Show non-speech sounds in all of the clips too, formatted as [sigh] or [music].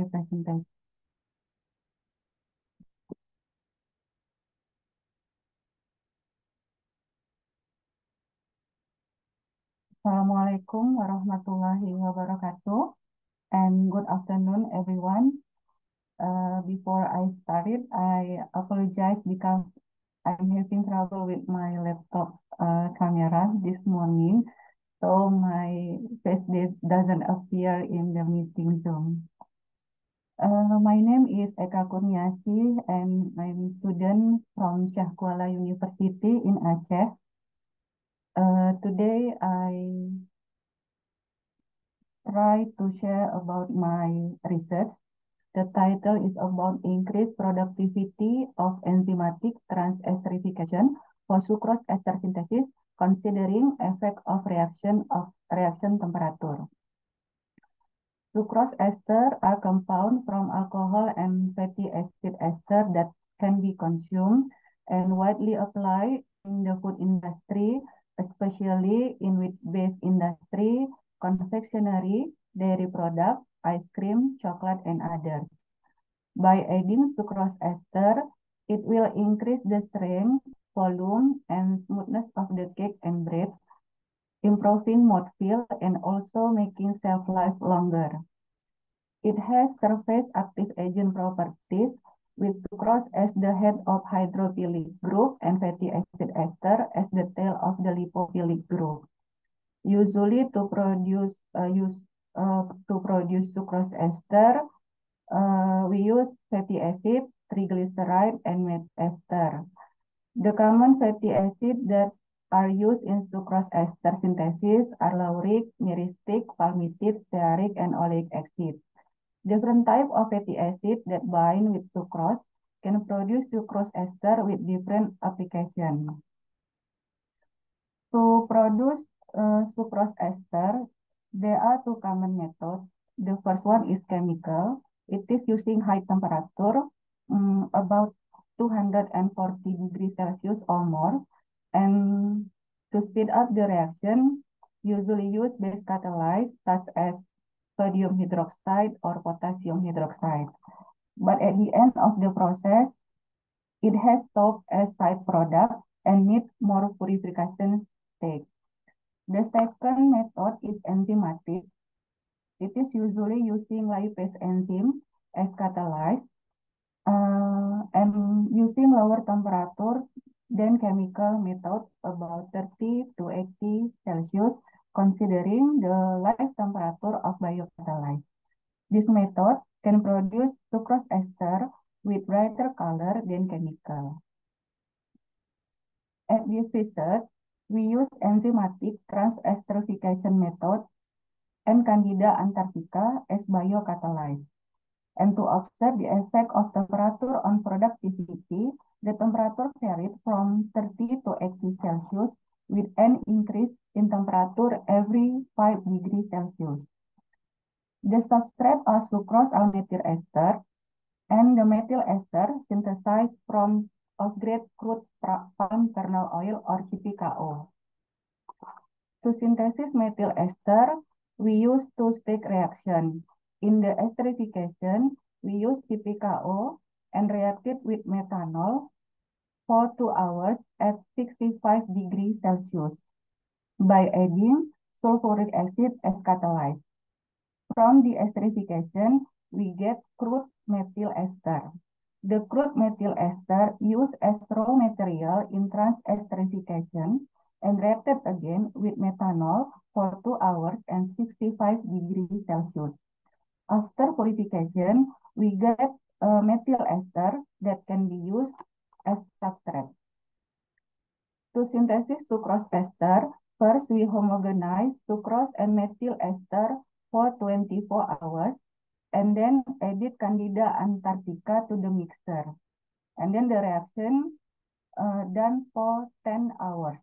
my presentation. Assalamualaikum warahmatullahi wabarakatuh and good afternoon everyone. Uh, before I started, I apologize because I'm having trouble with my laptop uh, camera this morning. So my face doesn't appear in the meeting Zoom. Uh, my name is Eka Kurniasi and I'm student from Shah Kuala University in Aceh. Uh, today I try to share about my research. The title is about increased productivity of enzymatic transesterification for sucrose ester synthesis considering effect of reaction of reaction temperature. Sucrose ester are compound from alcohol and fatty acid ester that can be consumed and widely applied in the food industry especially in wheat-based industry, confectionery, dairy products, ice cream, chocolate, and others. By adding sucrose ester, it will increase the strength, volume, and smoothness of the cake and bread, improving mouthfeel and also making shelf life longer. It has surface active agent properties with sucrose as the head of hydrophilic group and fatty acid ester as the tail of the lipophilic group. Usually to produce uh, use uh, to produce sucrose ester, uh, we use fatty acid, triglyceride, and met ester. The common fatty acids that are used in sucrose ester synthesis are lauric, myristic, palmitic, stearic, and oleic acid. Different type of fatty acid that bind with sucrose can produce sucrose ester with different application. To produce uh, sucrose ester, there are two common methods. The first one is chemical. It is using high temperature, um, about 240 degrees Celsius or more. And to speed up the reaction, usually use base catalyst such as sodium hydroxide or potassium hydroxide. But at the end of the process, it has stopped as side product and needs more purification stage. The second method is enzymatic. It is usually using lipase enzyme as catalyst uh, and using lower temperature than chemical method about 30 to 80 Celsius considering the life temperature of biocatalyst. This method can produce sucrose ester with brighter color than chemical. At this research, we use enzymatic transesterification method and Candida antarctica as biocatalyst. And to observe the effect of temperature on productivity, the temperature varied from 30 to 80 Celsius with an increase in temperature every 5 degrees Celsius. The substrate are sucrose methyl ester and the methyl ester synthesized from off-grade crude palm kernel oil or CPKO. To synthesis methyl ester, we use two-stage reaction. In the esterification, we use CPKO and reacted with methanol for two hours at 65 degrees Celsius by adding sulfuric acid as catalyst. From the esterification, we get crude methyl ester. The crude methyl ester used as raw material in transesterification and reacted again with methanol for 2 hours and 65 degrees Celsius. After purification, we get uh, methyl ester that can be used as substrate. To synthesis sucrose ester, First, we homogenize sucrose and methyl ester for 24 hours, and then added Candida antarctica to the mixture. And then the reaction uh, done for 10 hours.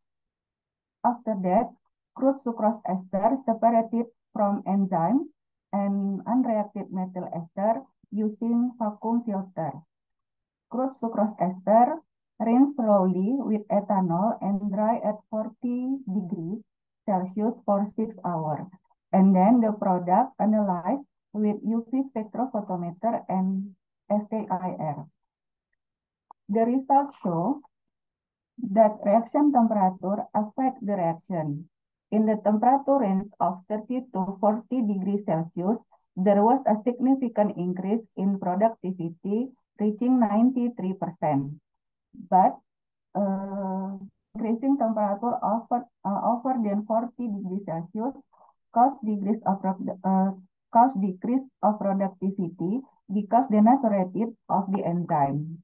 After that, crude sucrose ester separated from enzyme and unreacted methyl ester using vacuum filter. Crude sucrose ester Rinse slowly with ethanol and dry at 40 degrees Celsius for 6 hours. And then the product analyzed with UV spectrophotometer and FTIR. The results show that reaction temperature affect the reaction. In the temperature range of 30 to 40 degrees Celsius, there was a significant increase in productivity reaching 93%. But uh, increasing temperature over, uh, over than 40 degrees Celsius cause degrees of uh, cause decrease of productivity because the of the enzyme.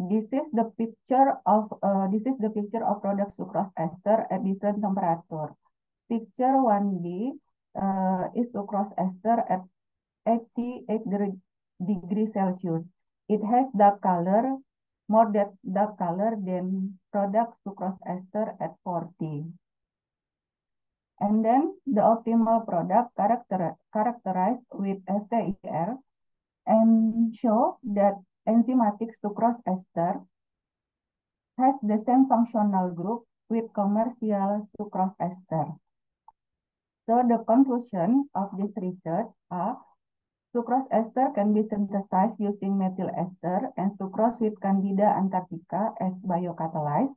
This is the picture of uh, this is the picture of product sucrose ester at different temperature. Picture 1b uh, is sucrose ester at 88 degrees Celsius. It has dark color, more dark color than product sucrose ester at 40. And then the optimal product character, characterized with FTIR and show that enzymatic sucrose ester has the same functional group with commercial sucrose ester. So the conclusion of this research are sucrose ester can be synthesized using methyl ester and sucrose with Candida antarctica as biocatalyst.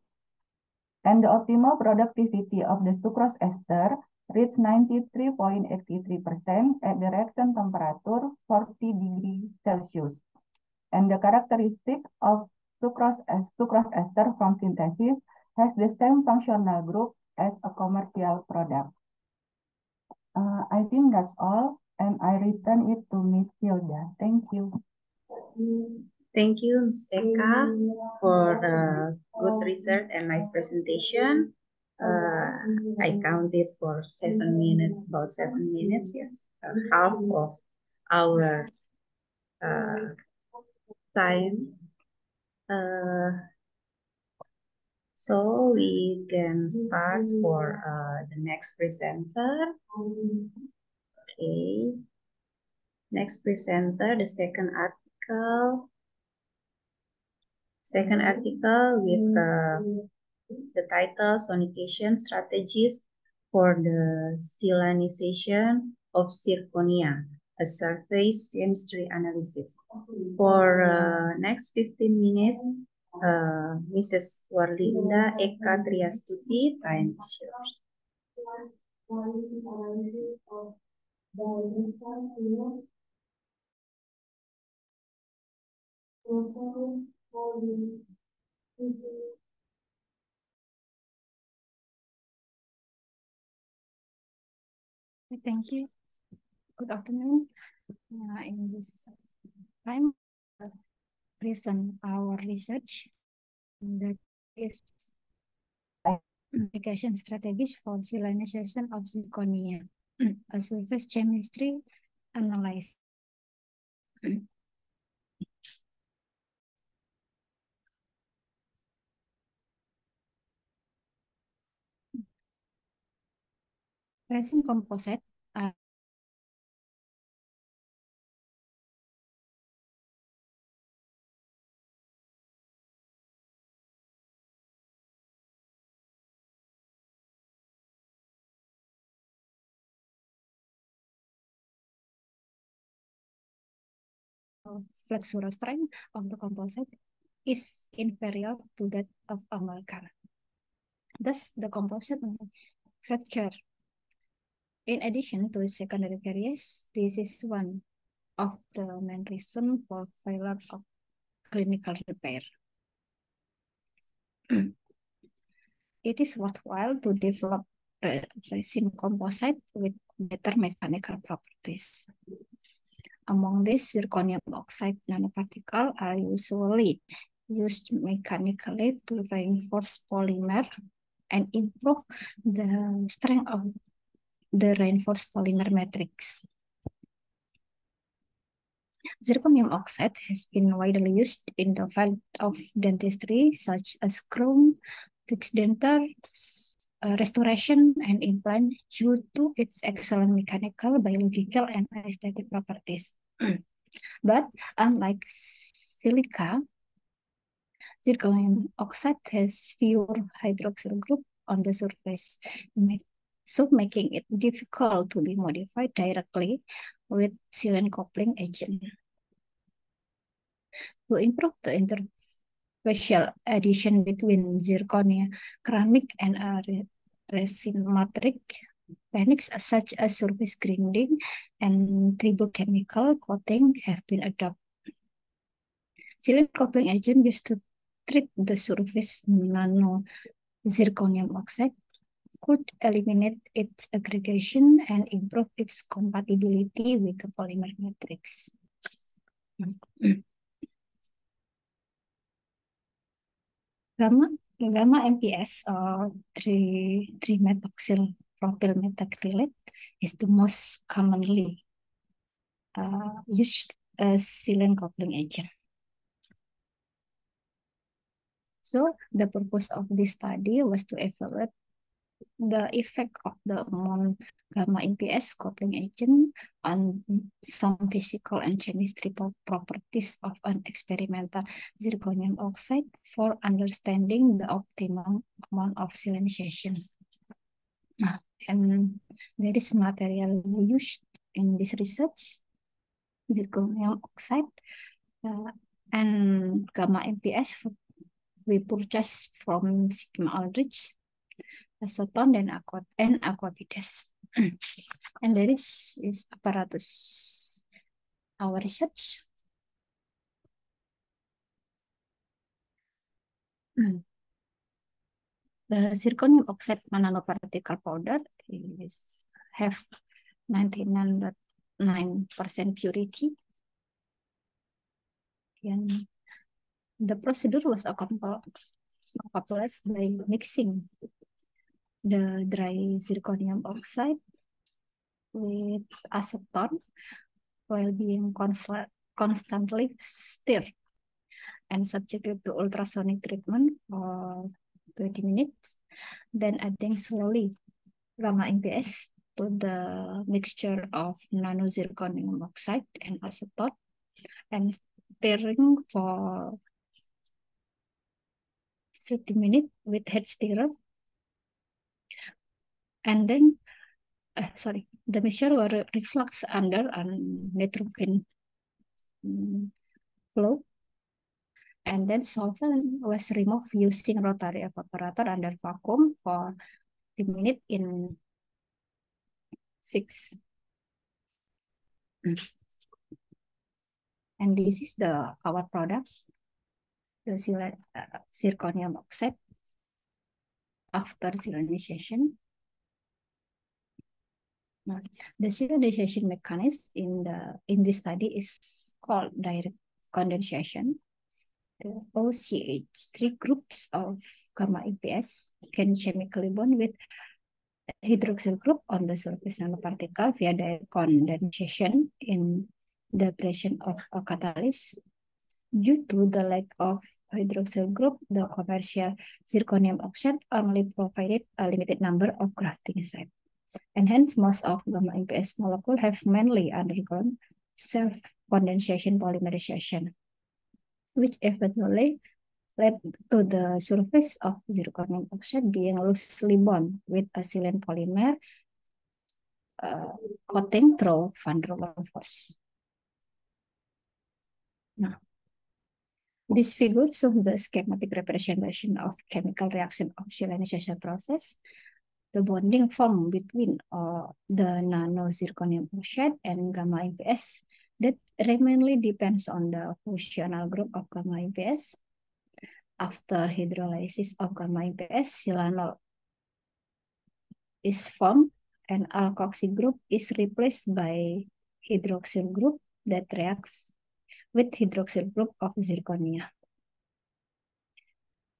And the optimal productivity of the sucrose ester reached 93.83% at the reaction temperature 40 degrees Celsius and the characteristic of sucrose, sucrose ester from synthesis has the same functional group as a commercial product. Uh, I think that's all, and I return it to Miss Hilda. Thank you. Thank you, Ms. Eka, for the good research and nice presentation. Uh, I counted for seven minutes, about seven minutes, yes, uh, half of our uh, time. Uh, so we can start for uh, the next presenter. Okay. Next presenter, the second article. Second article with uh, the title Sonication Strategies for the Silanization of Zirconia a surface chemistry analysis. For uh, next 15 minutes, uh, Mrs. Warlinda Eka Triastuti, time is yours. Thank you. Good afternoon. Uh, in this time, present our research that is application strategies for silanization of zirconia, [clears throat] surface chemistry analysis. [clears throat] Resin composite flexural strength of the composite is inferior to that of amalgam. Thus, the composite fracture. In addition to secondary caries, this is one of the main reasons for failure of clinical repair. [clears throat] it is worthwhile to develop resin composite with better mechanical properties. Among these, zirconium oxide nanoparticles are usually used mechanically to reinforce polymer and improve the strength of the reinforced polymer matrix. Zirconium oxide has been widely used in the field of dentistry, such as crown, fixed dentures, uh, restoration and implant due to its excellent mechanical, biological, and aesthetic properties. [clears throat] but unlike silica, zirconium oxide has fewer hydroxyl group on the surface, so making it difficult to be modified directly with silane coupling agent. To improve the interfacial addition between zirconia, ceramic, and resin matrix, techniques such as surface grinding and tribochemical coating have been adopted. Silane coupling agent used to treat the surface nano zirconium oxide could eliminate its aggregation and improve its compatibility with the polymer matrix. [clears throat] gamma gamma MPS or three three methoxyl propyl methacrylate is the most commonly uh, used as coupling agent. So the purpose of this study was to evaluate the effect of the amount gamma MPS coupling agent on some physical and chemistry properties of an experimental zirconium oxide for understanding the optimum amount of silanization. And there is material used in this research, zirconium oxide, uh, and gamma MPS we purchased from Sigma Aldrich, acetone dan aqua and aquabides. [clears throat] and there is is apparatus our research. The zirconium oxide nanoparticle powder is have 99.9% purity. And the procedure was accomplished by mixing the dry zirconium oxide with acetone while being constantly stirred and subjected to ultrasonic treatment for 20 minutes, then adding slowly gamma MPS to the mixture of nano zirconium oxide and acetone and stirring for 30 minutes with head stirrer. And then, uh, sorry, the mixture were reflux under and nitrogen um, flow. And then solvent was removed using rotary evaporator under vacuum for 10 minutes in six. And this is the our product the uh, zirconium oxide after silanization. Now, the silanization mechanism in the in this study is called direct condensation. The OCH3 groups of gamma MPS can chemically bond with hydroxyl group on the surface nanoparticle via direct condensation in the presence of a catalyst Due to the lack of hydroxyl group, the commercial zirconium oxide only provided a limited number of grafting sites. And hence, most of gamma MPS molecules have mainly undergone self-condensation polymerization, which eventually led to the surface of zirconium oxide being loosely bound with a silane polymer uh, coating through van der Waals force. Now, this figure shows the schematic representation of chemical reaction oxygenation process. The bonding formed between uh, the nano-zirconium oxide and gamma MPS that mainly depends on the functional group of gamma MPS. After hydrolysis of gamma MPS, silanol is formed and alkoxy group is replaced by hydroxyl group that reacts with hydroxyl group of zirconia.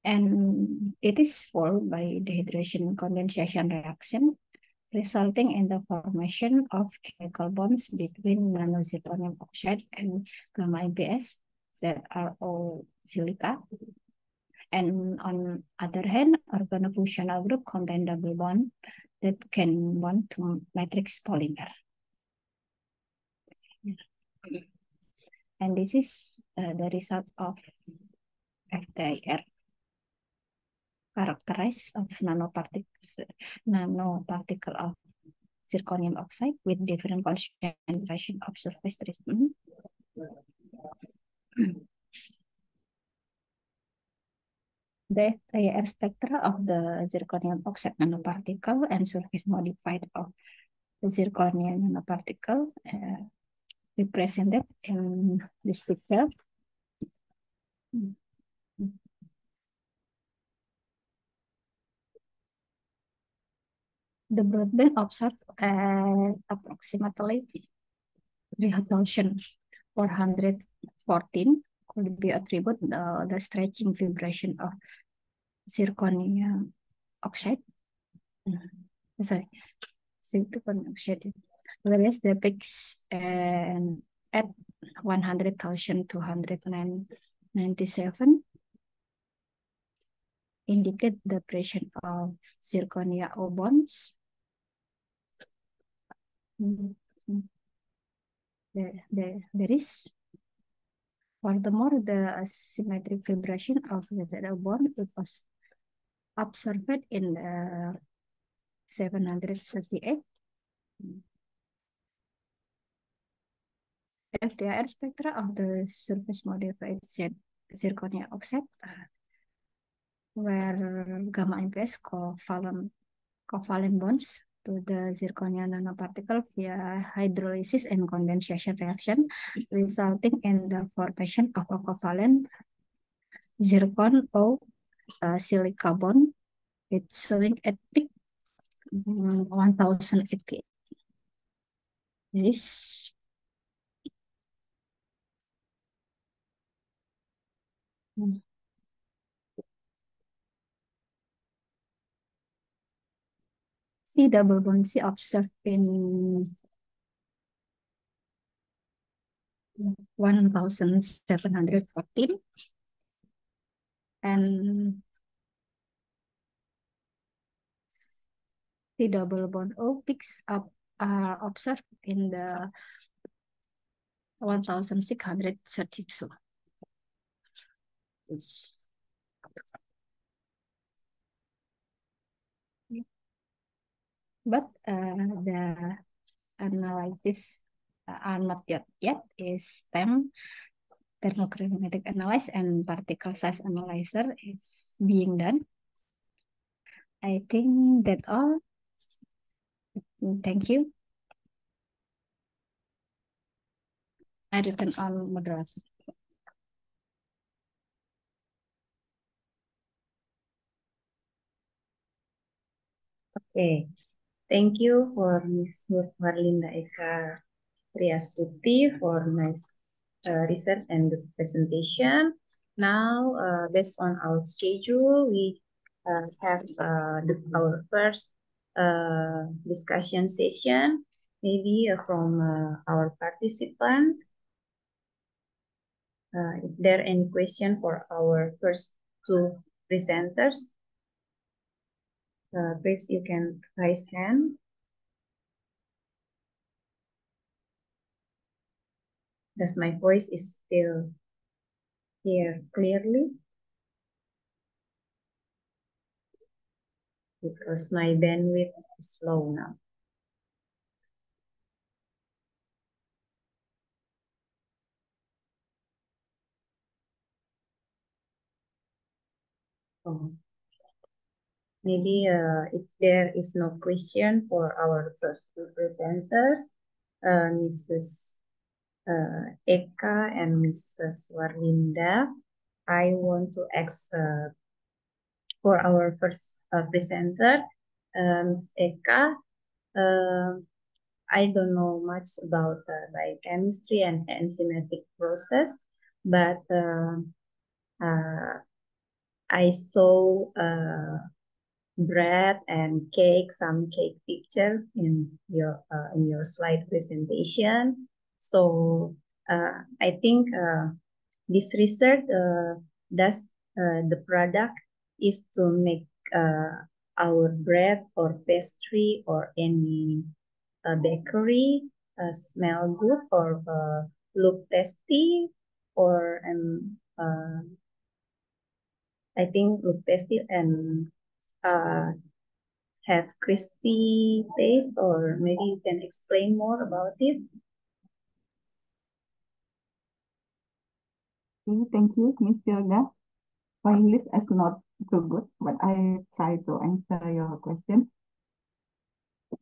And it is formed by dehydration condensation reaction, resulting in the formation of chemical bonds between nanozirconium oxide and gamma MPS that are all silica. And on other hand, organofunctional group contain double bond that can bond to matrix polymer. And this is uh, the result of FTIR. characterized of nanoparticles, nanoparticle of zirconium oxide with different concentration of surface treatment. [clears throat] The AR spectra of the zirconium oxide nanoparticle and surface modified of the zirconium nanoparticle uh, represented in this picture. The broadband observed at approximately 3,414 could be attributed the, the stretching vibration of zirconium oxide. Sorry, zirconium oxide. Whereas the peaks and um, at 100,297 indicate the presence of zirconia O bonds. There, there, there is. Furthermore, the asymmetric vibration of the zero bond it was observed in uh, the 738. FTIR spectra of the surface modified zirconia oxide where gamma MPS covalent covalent bonds to the zirconia nanoparticle via hydrolysis and condensation reaction, resulting in the formation of a covalent zircon O uh, silica bond. It's showing at peak um, 1088. This hmm. C double bond C observed in 1714 and C double bond O picks up are observed in the 1632. It's but uh, the analysis uh, are not yet yet is STEM thermochromatic analysis and particle size analyzer is being done. I think that all. Thank you. I return on moderation. Okay. Thank you for Ms. Marlinda Eka Triastuti for nice uh, research and the presentation. Now, uh, based on our schedule, we uh, have uh, the, our first uh, discussion session, maybe uh, from our participant. if there any question for our first two presenters, uh, please you can raise hand. Does my voice is still here clearly? Because my bandwidth is slow now. Oh. Maybe uh, if there is no question for our first two presenters, uh, Mrs. Uh, Eka and Mrs. Warlinda, I want to ask uh, for our first uh, presenter, uh, Ms. Eka. I don't know much about biochemistry and enzymatic process, but I saw bread and cake, some cake picture in your uh, in your slide presentation. So uh, I think uh, this research uh, does uh, the product is to make uh, our bread or pastry or any uh, bakery uh, smell good or uh, look tasty or um, uh, I think look tasty and uh, have crispy taste or maybe you can explain more about it. Okay, thank you, Ms. Hilda. My English is not so good, but I try to answer your question.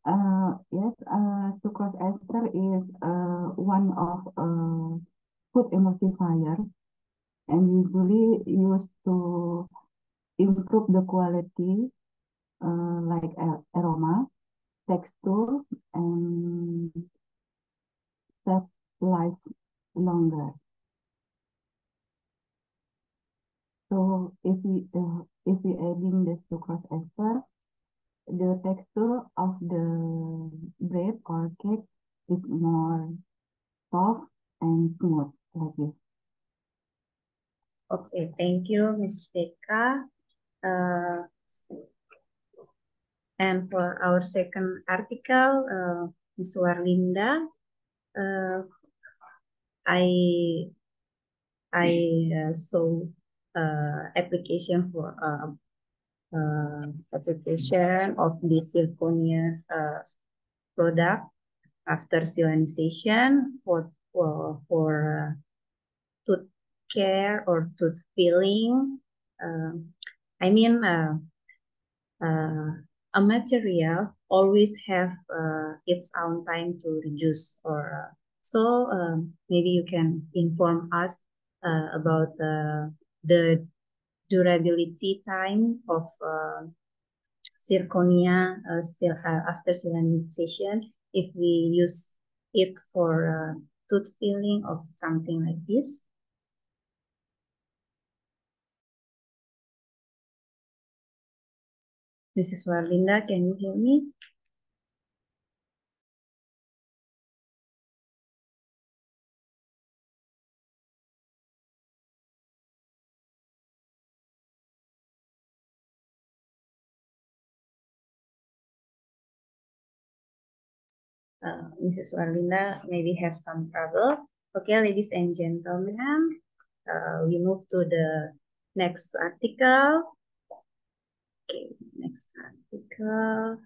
Uh, yes, uh, sucrose ester is uh, one of uh, food emulsifier and usually used to improve the quality uh, like aroma, texture, and save life longer. So if we uh, if we adding the sucrose ester, the texture of the bread or cake is more soft and smooth like this. Okay, thank you, Ms. Deka. Uh, and for our second article, uh, Ms. Warlinda, uh, I I uh, saw uh, application for uh, uh, application of the zirconia's uh, product after silanization for for, for uh, tooth care or tooth filling. Uh, I mean, uh, uh, a material always have uh, its own time to reduce or uh, so um, maybe you can inform us uh, about uh, the durability time of zirconia still after silanization if we use it for tooth filling or something like this Mrs. Warlinda, can you hear me? Uh, Mrs. Warlinda maybe have some trouble. Okay, ladies and gentlemen, uh, we move to the next article. Okay, next article.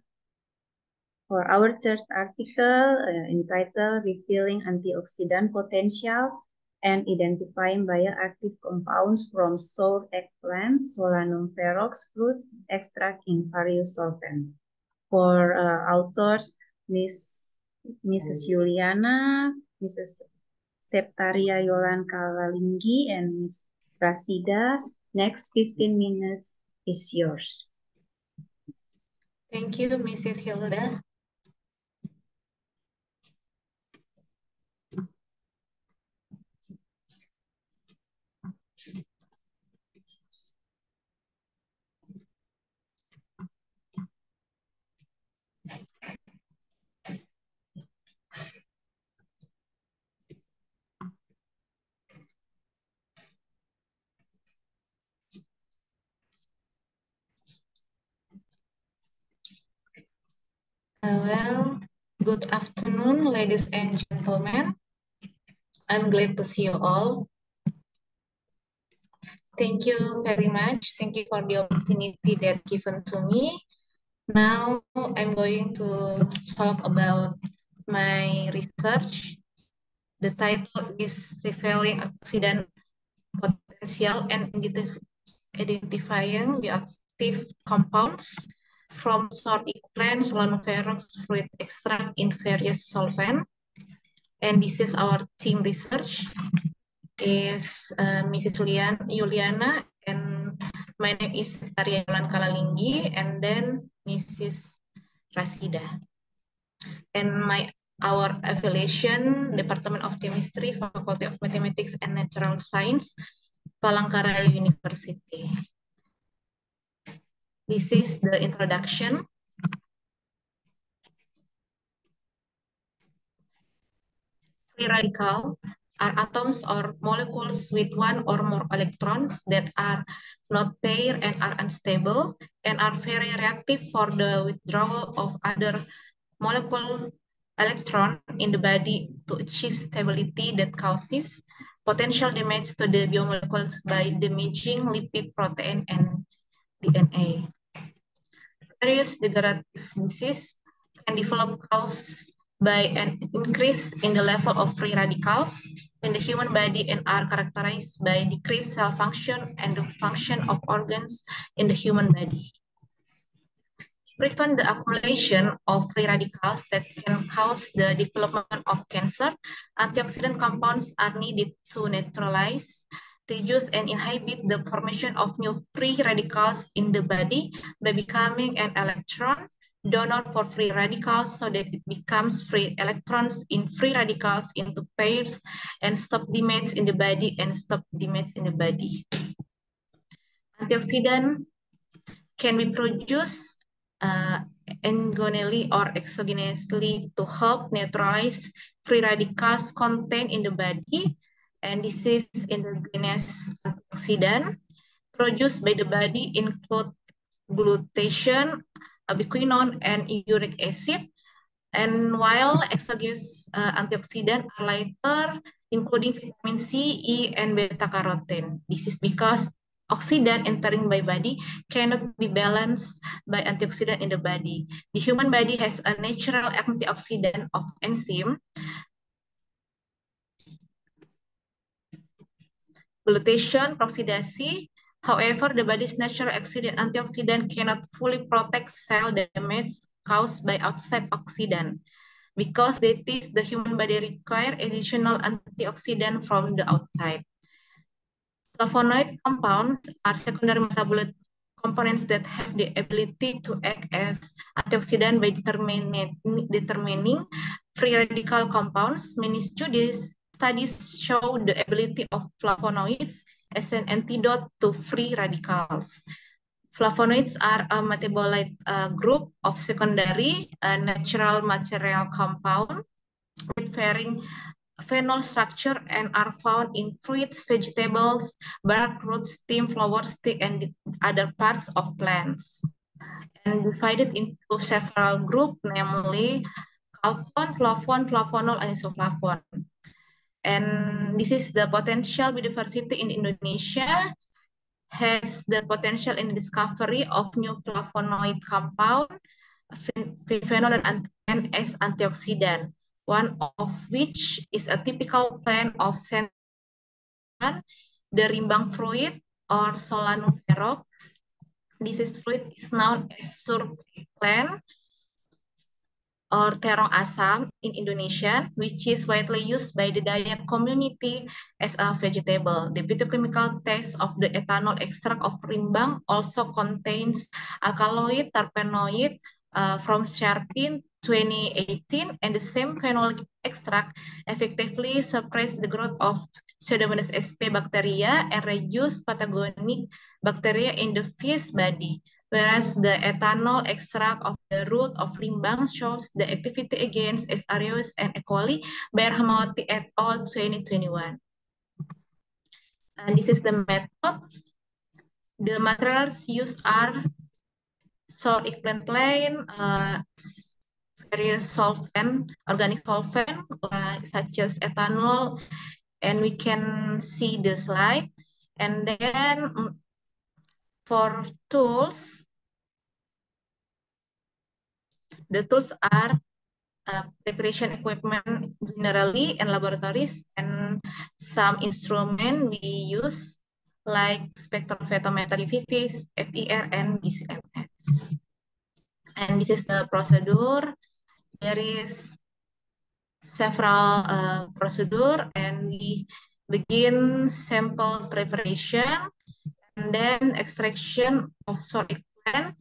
For our third article uh, entitled Revealing Antioxidant Potential and Identifying Bioactive Compounds from Sour Eggplant, Solanum ferox fruit extract in various solvents. For uh, authors, Miss Mrs. Juliana, Mrs. Septaria Yolan Kalalinggi, and Ms. Rasida. Next 15 minutes is yours. Thank you, Mrs. Hilda. Well, good afternoon, ladies and gentlemen. I'm glad to see you all. Thank you very much. Thank you for the opportunity that given to me. Now I'm going to talk about my research. The title is Revealing Accident Potential and Identifying Bioactive Compounds from sour eggplant, Solanoferox fruit extract in various solvent. And this is our team research. Is uh, Mrs. Julian, Juliana and my name is Aryalan Kalalinggi and then Mrs. Rasida. And my our affiliation, Department of Chemistry, Faculty of Mathematics and Natural Science, Palangkaraya University. This is the introduction. Free radical are atoms or molecules with one or more electrons that are not paired and are unstable and are very reactive for the withdrawal of other molecule electron in the body to achieve stability that causes potential damage to the biomolecules by damaging lipid protein and DNA. Various degenerative disease can develop caused by an increase in the level of free radicals in the human body and are characterized by decreased cell function and the function of organs in the human body. Prevent the accumulation of free radicals that can cause the development of cancer, antioxidant compounds are needed to neutralize, reduce, and inhibit the formation of new free radicals in the body by becoming an electron donor for free radicals so that it becomes free electrons in free radicals into pairs and stop damage in the body and stop damage in the body. Antioxidant can be produced uh, endogenally or exogenously to help neutralize free radicals contained in the body. And this is endogenous antioxidant produced by the body include glutathione, ubiquinone, and uric acid. And while exogenous uh, antioxidant are lighter, including vitamin C, E, and beta carotene. This is because oxidant entering by body cannot be balanced by antioxidant in the body. The human body has a natural antioxidant of enzyme glutathione peroxidase However, the body's natural antioxidant cannot fully protect cell damage caused by outside oxidant because that is the human body require additional antioxidant from the outside. Flavonoid compounds are secondary metabolite components that have the ability to act as antioxidant by determining free radical compounds. Many studies, studies show the ability of flavonoids as an antidote to free radicals. Flavonoids are a metabolite uh, group of secondary uh, natural material compound with varying phenol structure and are found in fruits, vegetables, bark, roots, stem, flowers, stick, and other parts of plants. And divided into several groups, namely chalcone, flavone, flavonol, and isoflavone. And this is the potential biodiversity in Indonesia has the potential in discovery of new flavonoid compound, phenol and as antioxidant, one of which is a typical plant of Central the rimbang fruit or Solanum ferox. This is fruit is known as surplant plant or terong asam in Indonesia, which is widely used by the diet community as a vegetable. The phytochemical test of the ethanol extract of rimbang also contains alkaloid terpenoid uh, from Sharpin 2018, and the same phenolic extract effectively suppress the growth of Pseudomonas sp bacteria and reduce pathogenic bacteria in the fish body whereas the ethanol extract of the root of rimbang shows the activity against S. and E. Rahmawati et al. 2021. And this is the method. The materials used are sour eggplant plain, uh, various solvent, organic solvent, like, such as ethanol, and we can see the slide. And then mm, for tools, the tools are uh, preparation equipment generally in laboratories and some instrument we use like spectrophotometry VFIS, FER, and GCMS. And this is the procedure. There is several uh, procedure and we begin sample preparation and then extraction of eggplant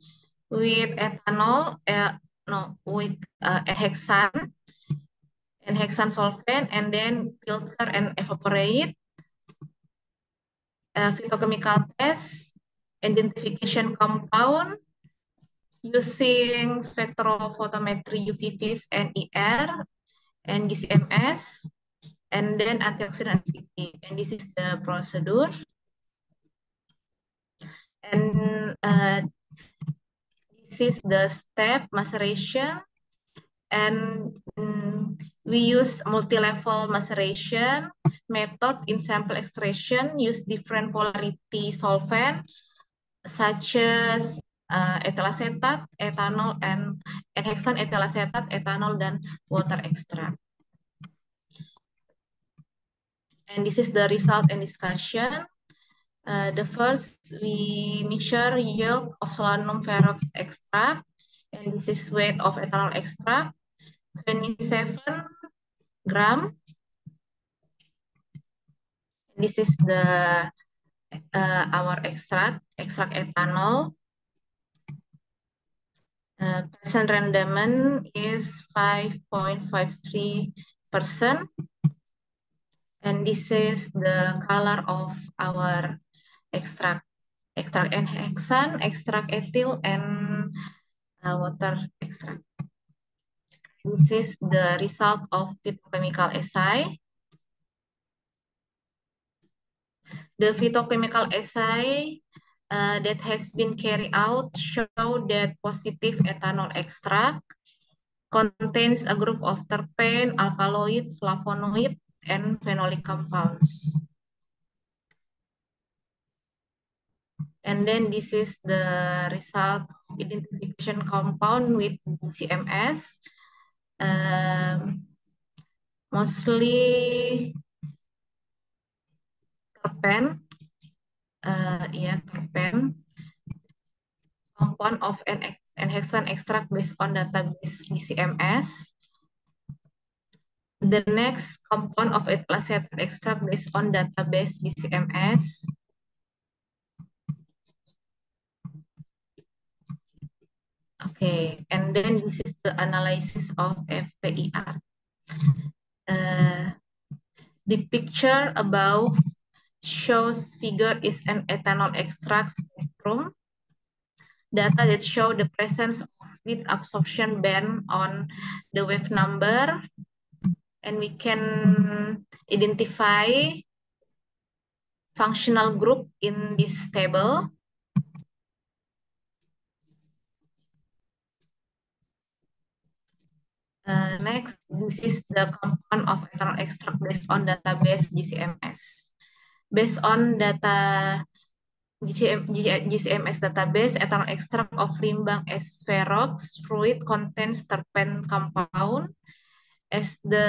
with ethanol, uh, no, with uh, hexane and hexane solvent, and then filter and evaporate. Uh, phytochemical test, identification compound, using spectrophotometry UV-Vis and ER, and GCMS, and then antioxidant activity. And this is the procedure. And uh, this is the step maceration. And um, We use multi-level maceration method in sample extraction, use different polarity solvent, such as uh, ethyl acetate, ethanol, and hexane ethyl acetate, ethanol, dan water extract. And this is the result and discussion. Uh, the first, we measure yield of solanum ferrox extract, and this is weight of ethanol extract, 27 gram. This is the uh, our extract, extract ethanol. Uh, percent rendement is 5.53%. And this is the color of our extract. Extract and hexane, extract ethyl, and uh, water extract. This is the result of phytochemical assay. The phytochemical assay uh, that has been carried out show that positive ethanol extract contains a group of terpene, alkaloid, flavonoid, and phenolic compounds. And then this is the result identification compound with CMS. Um, mostly terpen, uh, yeah, terpen, compound of an, an hexane extract based on database DCMS. The next compound of a acetate extract based on database DCMS. Okay, and then this is the analysis of FTIR. Uh, the picture above shows figure is an ethanol extract spectrum. Data that show the presence of with absorption band on the wave number. And we can identify functional group in this table. Uh, next, this is the compound of ethanol extract based on database GCMS. Based on data GCM, GCMS database, ethanol extract of limbang S ferrox fluid contains terpene compound as the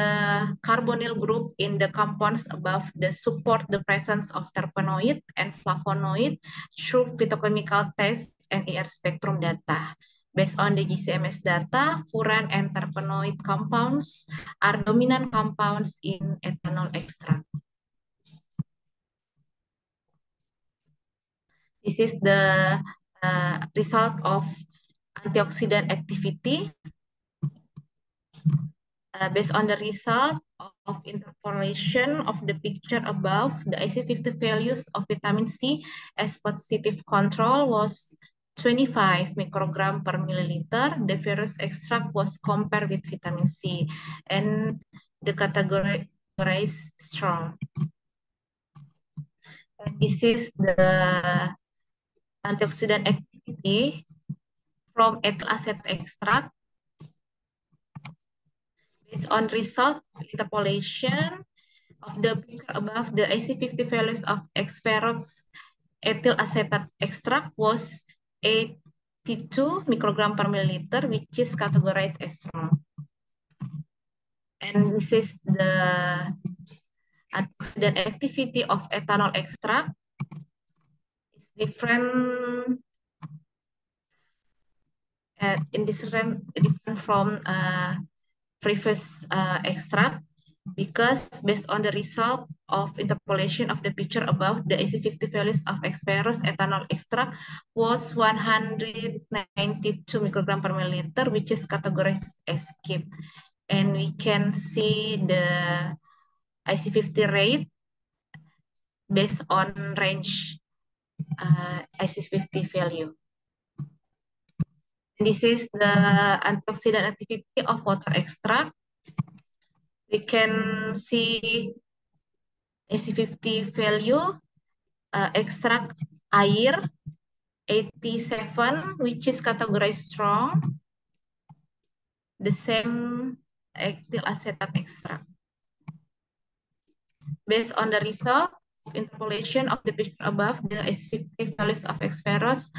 carbonyl group in the compounds above the support the presence of terpenoid and flavonoid through phytochemical tests and ER spectrum data. Based on the GCMS data, furan and terpenoid compounds are dominant compounds in ethanol extract. This is the uh, result of antioxidant activity uh, based on the result of interpolation of the picture above, the IC50 values of vitamin C as positive control was 25 microgram per milliliter, the ferrous extract was compared with vitamin C and the category strong. And this is the antioxidant activity from ethyl acetate extract. Based on result interpolation of the picture above, the IC50 values of Experox ethyl acetate extract was 82 microgram per milliliter, which is categorized as strong. And this is the antioxidant activity of ethanol extract. It's different uh, in different different from uh, previous uh, extract because based on the result of interpolation of the picture above, the IC50 values of Experos ethanol extract was 192 microgram per milliliter, which is categorized as KIP. And we can see the IC50 rate based on range uh, IC50 value. This is the antioxidant activity of water extract we can see AC50 value, uh, extract air 87, which is categorized strong. The same ethyl acetate extract. Based on the result, interpolation of the picture above, the S50 values of Xperos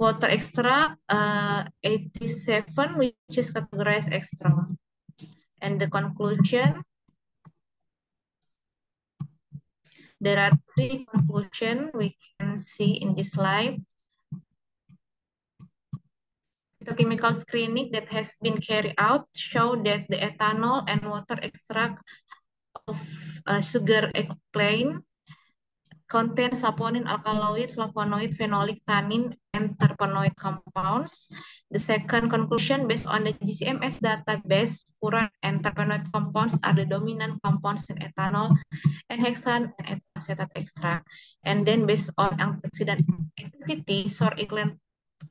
water extra uh, 87, which is categorized extra. And the conclusion, there are three conclusions we can see in this slide. The chemical screening that has been carried out show that the ethanol and water extract of uh, sugar eggplant contain saponin, alkaloid, flavonoid, phenolic, tannin, and terpenoid compounds. The second conclusion, based on the GCMS database, furan and terpenoid compounds are the dominant compounds in ethanol and hexane and acetate extract. And then based on antioxidant activity, eggplant,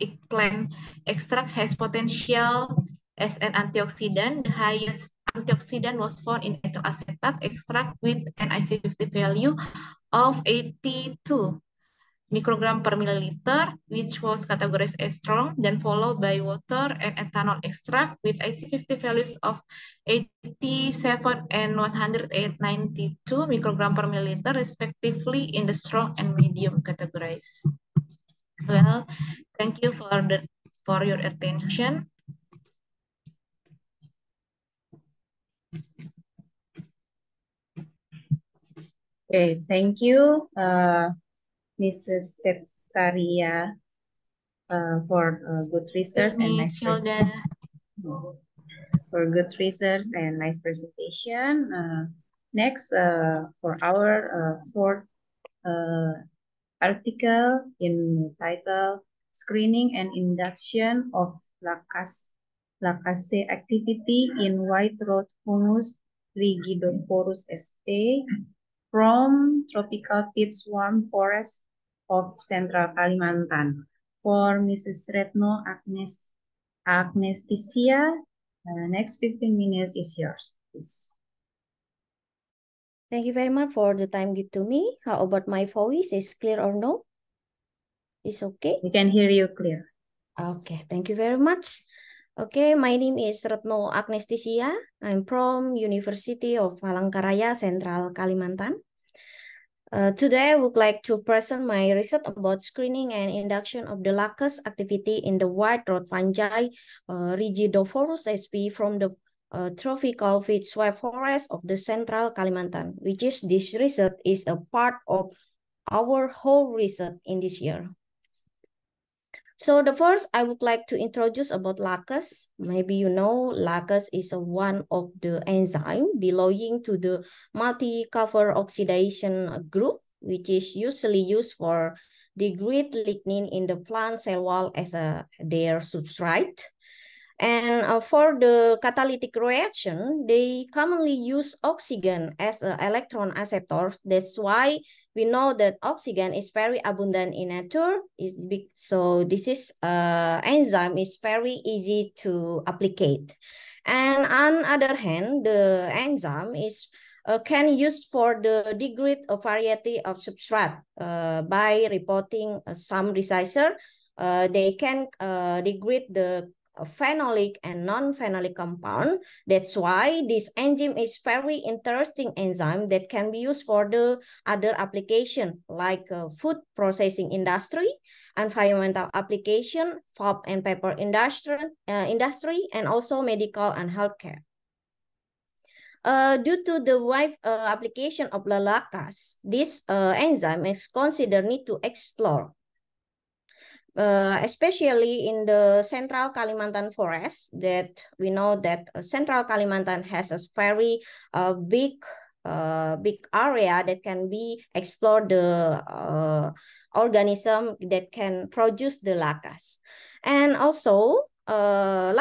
eggplant extract has potential as an antioxidant. The highest antioxidant was found in ethyl acetate extract with an IC50 value of 82 microgram per milliliter, which was categorized as strong, then followed by water and ethanol extract with IC50 values of 87 and 192 microgram per milliliter, respectively, in the strong and medium categories. Well, thank you for the for your attention. Okay, thank you, uh, Mrs. Septaria, uh, for uh, good research and nice presentation. For good research and nice presentation. Uh, next, uh, for our uh, fourth uh, article in title Screening and Induction of Laccase, Laccase Activity in White Rot Humus Rigidoporus sp from tropical peat swamp forest of central Kalimantan. For Mrs. Retno Agnes Agnestisia, uh, next 15 minutes is yours, please. Thank you very much for the time given to me. How about my voice? Is clear or no? It's okay? We can hear you clear. Okay, thank you very much. Okay, my name is Retno Agnestisia. I'm from University of Palangkaraya, Central Kalimantan. Uh, today, I would like to present my research about screening and induction of the laccase activity in the white rot fungi uh, Rigidoporus sp from the uh, tropical swamp forest of the central Kalimantan, which is this research is a part of our whole research in this year. So the first, I would like to introduce about laccase. Maybe you know laccase is a one of the enzyme belonging to the multi-copper oxidation group, which is usually used for degrade lignin in the plant cell wall as a their substrate. And uh, for the catalytic reaction, they commonly use oxygen as an electron acceptor. That's why we know that oxygen is very abundant in nature. So this is uh, enzyme is very easy to applicate. And on other hand, the enzyme is uh, can use for the degrade a variety of substrate uh, by reporting uh, some resizer. Uh, they can uh, degrade the phenolic and non-phenolic compound. That's why this enzyme is very interesting enzyme that can be used for the other application like uh, food processing industry, environmental application, pulp and paper industry, uh, industry and also medical and healthcare. Uh, due to the wide uh, application of laccase, this uh, enzyme is considered need to explore uh, especially in the central Kalimantan forest that we know that uh, central Kalimantan has a very uh, big uh, big area that can be explored the uh, organism that can produce the laccase. And also uh,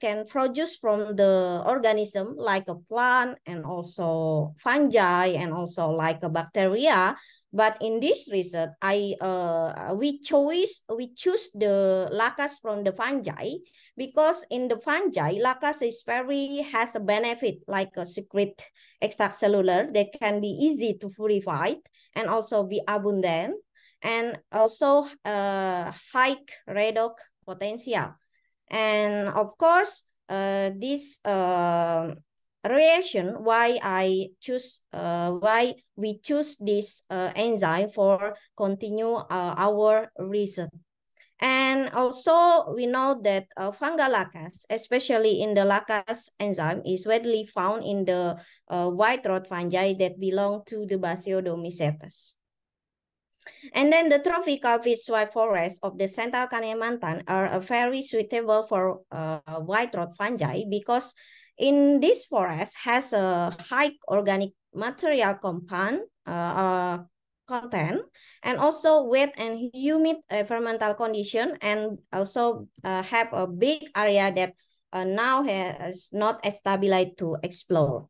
can produce from the organism like a plant and also fungi and also like a bacteria but in this research, I uh, we choose we choose the laccase from the fungi because in the fungi, laccase is very has a benefit like a secret extracellular that can be easy to purify and also be abundant and also uh, high redox potential. And of course, uh, this uh, reaction why I choose uh, why we choose this uh, enzyme for continue uh, our research. And also we know that uh, fungal laccase, especially in the laccase enzyme, is widely found in the uh, white rot fungi that belong to the Basidiomycetes. And then the tropical peat swamp forest of the central Kalimantan are very suitable for uh, white rot fungi because in this forest has a high organic material compound uh, uh, content and also wet and humid environmental condition and also uh, have a big area that uh, now has not stabilized to explore.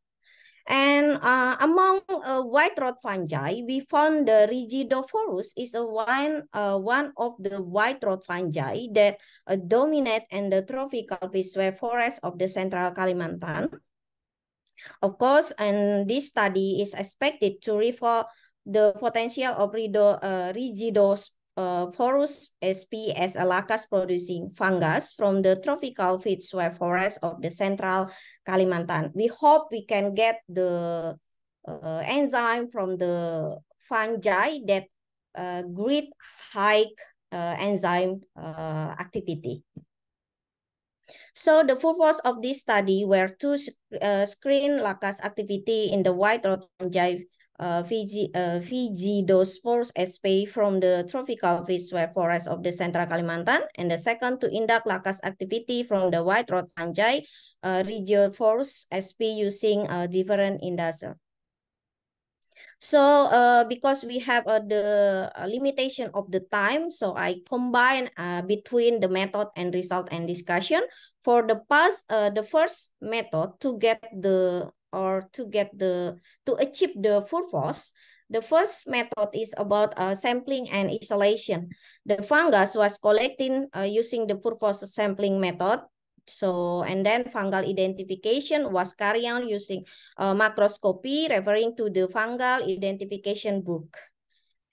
And uh, among uh, white rot fungi, we found the Rigidoporus is a one, uh, one of the white rot fungi that uh, dominate in the tropical peat swamp forest of the central Kalimantan. Of course, and this study is expected to reveal the potential of Rido, uh, Rigidos uh, Forus sp as a laccase producing fungus from the tropical peat swamp forest of the central Kalimantan. We hope we can get the uh, enzyme from the fungi that uh, great high uh, enzyme uh, activity. So the purpose of this study were to uh, screen laccase activity in the white rot fungi uh, Fiji, uh, Figidospores sp from the tropical peat swamp forest of the central Kalimantan, and the second to induct laccase activity from the white rot fungi, uh, force sp using a different industry. So uh, because we have uh, the uh, limitation of the time, so I combine uh, between the method and result and discussion. For the past, uh, the first method to get the or to get the to achieve the purpose the first method is about uh, sampling and isolation. The fungus was collecting uh, using the purpose sampling method. So and then fungal identification was carried out using uh, macroscopy referring to the fungal identification book.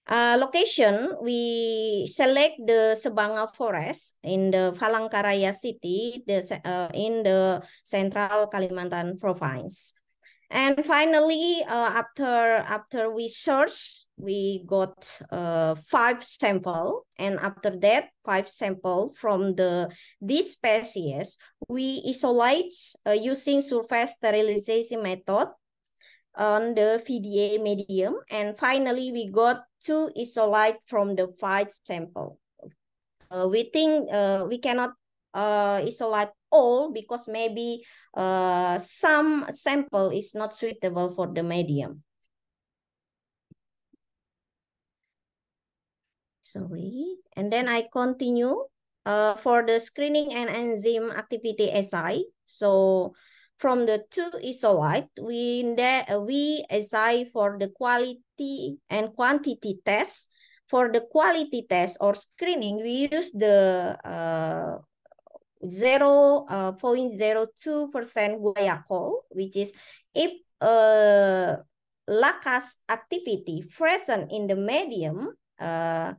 Uh, location, we select the Sebangau Forest in the Palangkaraya city the, uh, in the central Kalimantan province. And finally, uh, after after we search, we got uh, five sample, and after that, five sample from the this species, we isolate uh, using surface sterilization method on the PDA medium, and finally, we got two isolate from the five sample. Uh, we think uh, we cannot uh, isolate all because maybe uh, some sample is not suitable for the medium. Sorry. And then I continue uh, for the screening and enzyme activity SI. So from the two isolate, we, we assay for the quality and quantity test. For the quality test or screening, we use the uh, 0 uh, 0.02 percent guaiacol, which is if uh, laccase activity present in the medium, uh,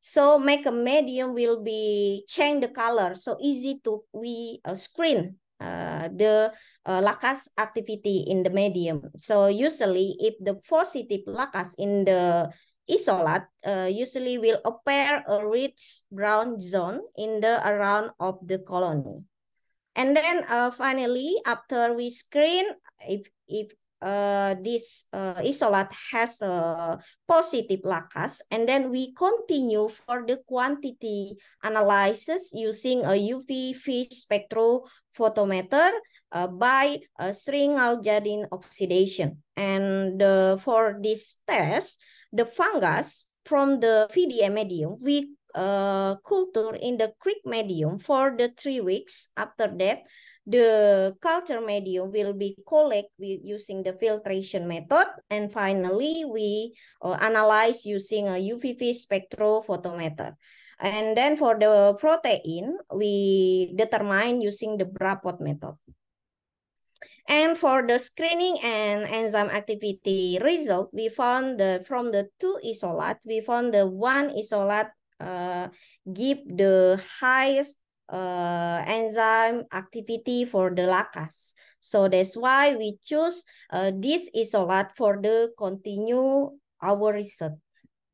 so make a medium will be change the color, so easy to we uh, screen uh, the uh, laccase activity in the medium. So usually if the positive laccase in the isolate uh, usually will appear a rich brown zone in the around of the colony. And then uh, finally, after we screen, if, if uh, this uh, isolate has a positive laccase, and then we continue for the quantity analysis using a UV-Vis spectrophotometer uh, by uh, syringaldazine oxidation. And uh, for this test, the fungus from the PDA medium, we uh, culture in the Kirk medium for the three weeks. After that, the culture medium will be collect with using the filtration method. And finally, we uh, analyze using a UV-Vis spectrophotometer. And then for the protein, we determine using the Bradford method. And for the screening and enzyme activity result, we found the from the two isolate, we found the one isolate uh, give the highest uh, enzyme activity for the laccase. So that's why we choose uh, this isolate for the continue our research.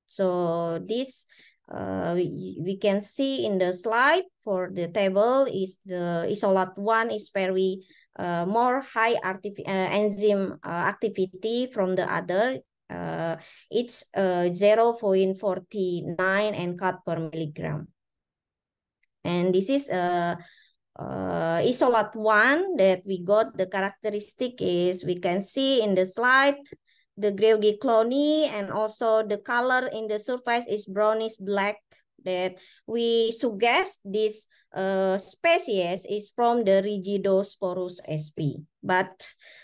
So this uh, we, we can see in the slide for the table is the isolate one is very uh, more high uh, enzyme uh, activity from the other. Uh, it's uh, 0 0.49 NCAT per milligram. And this is uh, uh, isolate one that we got. The characteristic is we can see in the slide the Greogi clone and also the color in the surface is brownish black that we suggest this uh, species is from the Rigidosporus sp. But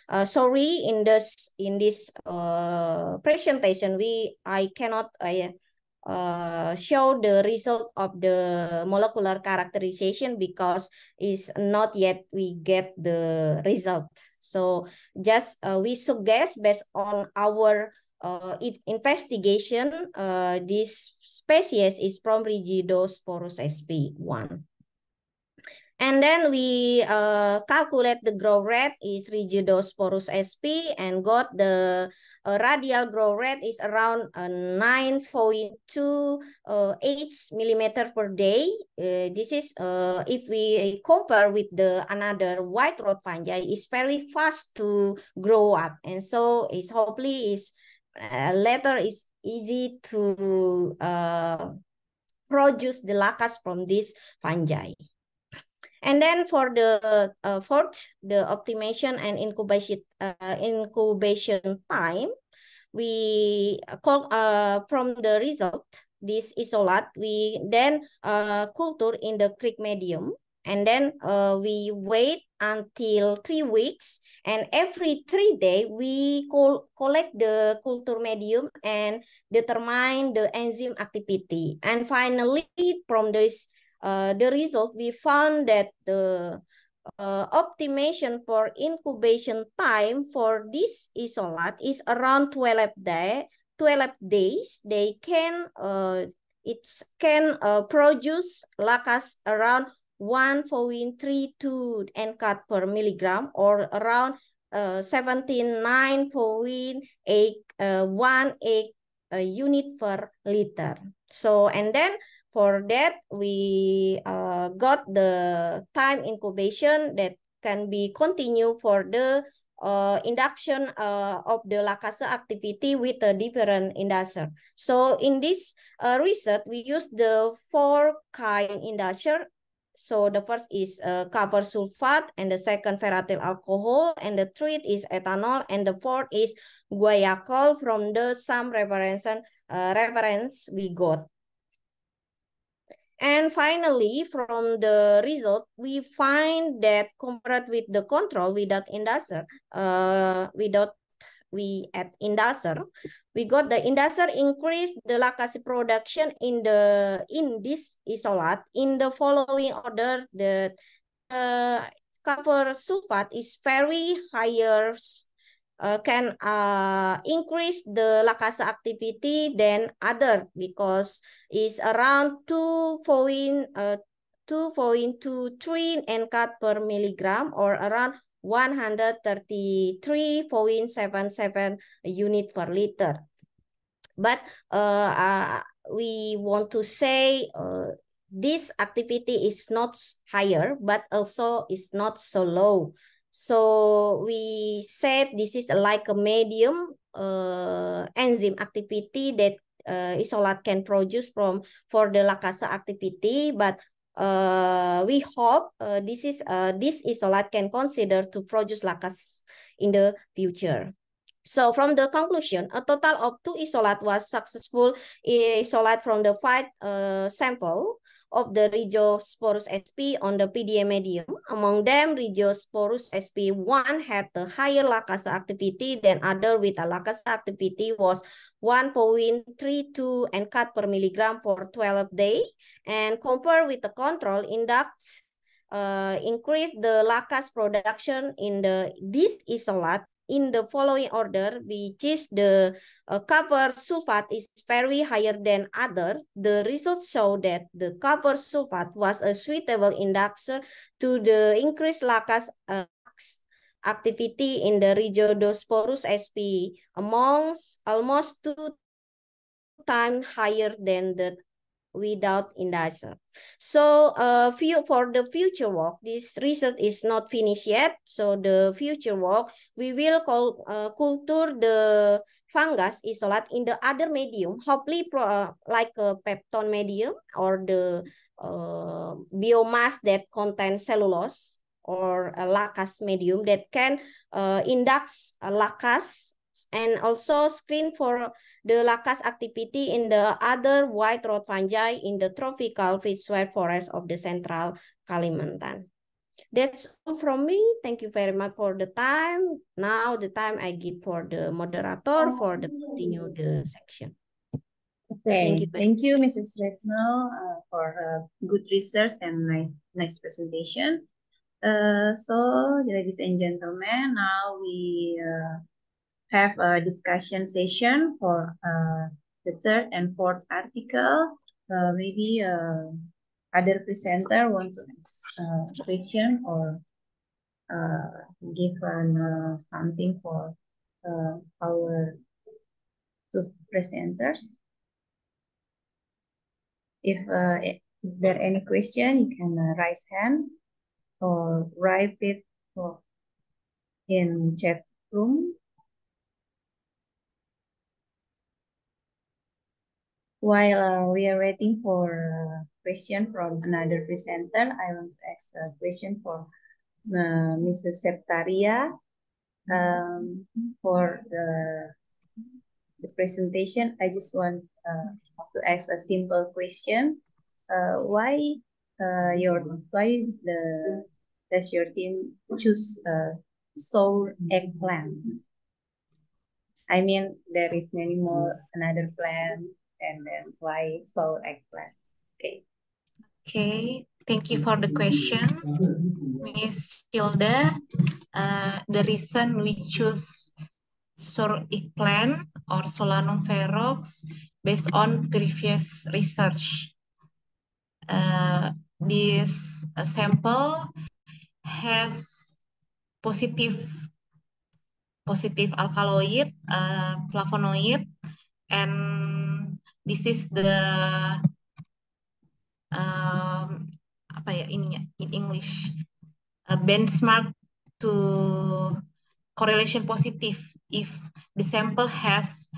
uh, sorry, in this in this uh, presentation, we I cannot I uh, show the result of the molecular characterization because is not yet we get the result. So just uh, we suggest based on our uh, investigation, uh, this species is from Rigidosporus sp1. And then we uh, calculate the growth rate is Rigidosporus sp and got the uh, radial growth rate is around uh, 9.28 uh, millimeter per day. Uh, this is uh, if we compare with the another white rod fungi, it's very fast to grow up, and so it's hopefully is later is easy to produce the laccase from this fungi. And then for the uh, fourth, the optimization and incubation uh, incubation time, we call uh, from the result this isolate we then uh, culture in the Kirk medium. And then uh, we wait until three weeks. And every three day we col collect the culture medium and determine the enzyme activity. And finally from this uh, the result, we found that the uh, optimization for incubation time for this isolate is around 12 day 12 days. They can uh it can uh, produce laccase around 1.32 NCAT per milligram or around uh, 79.8 uh, one egg uh, unit per liter. So and then for that, we uh, got the time incubation that can be continued for the uh, induction uh, of the laccase activity with a different inducer. So in this uh, research, we use the four kind inducer. So the first is uh, copper sulfate, and the second veratryl alcohol, and the third is ethanol, and the fourth is guaiacol from the some reference uh, reference we got. And finally, from the result, we find that compared with the control without inducer, uh, without we add inducer, we got the inducer increase the laccase production in the in this isolate in the following order. The uh, copper sulfate is very higher uh, can uh, increase the laccase activity than other because it's around 2.23 uh, 2.23 NCAT per milligram or around 133.77 unit per liter. But uh, uh, we want to say uh, this activity is not higher, but also is not so low. So we said this is like a medium uh, enzyme activity that uh, isolate can produce from for the laccase activity, but uh, we hope uh, this is uh, this isolate can consider to produce laccase in the future. So from the conclusion, a total of two isolate was successful isolate from the five uh, sample of the Rhizosporus sp on the PDA medium. Among them, Rhizosporus sp1 had the higher laccase activity than other with a laccase activity was 1.32 NCAT per milligram for 12 days. And compared with the control, index uh, increase the laccase production in the this isolate in the following order, which is the uh, copper sulfate is very higher than other, the results show that the copper sulfate was a suitable inducer to the increased laccase uh, activity in the Rhizodosporus sp amongst almost two times higher than the without inducer. So uh, few, for the future work, this research is not finished yet. So the future work, we will call, uh, culture the fungus isolate in the other medium, hopefully pro, uh, like a peptone medium or the uh, biomass that contains cellulose or a laccase medium that can uh, induce a and also screen for the laccase activity in the other white rot fungi in the tropical peat swamp forest of the central Kalimantan. That's all from me. Thank you very much for the time. Now the time I give for the moderator for the continue the section. Okay, thank you, thank you Mrs. Retno, uh, for uh, good research and nice, nice presentation. Uh, so, ladies and gentlemen, now we uh, have a discussion session for uh, the third and fourth article. Uh, maybe uh, other presenter want to ask a question or uh, give an, uh, something for uh, our two presenters. If, uh, if there are any question, you can uh, raise hand or write it in chat room. While uh, we are waiting for a question from another presenter, I want to ask a question for uh, Mrs. Septaria um, for the, the presentation. I just want uh, to ask a simple question. Uh, why uh, your why the does your team choose uh, sour eggplant? I mean, there is many more another plant, and then why sour eggplant? Okay. Okay, thank you for the question, Miss Hilda. Uh, the reason we choose sour eggplant or Solanum ferox based on previous research. Uh, this uh, sample has positive positive alkaloid, uh, flavonoid, and this is the um, apa ya ininya in English a benchmark to correlation positive if the sample has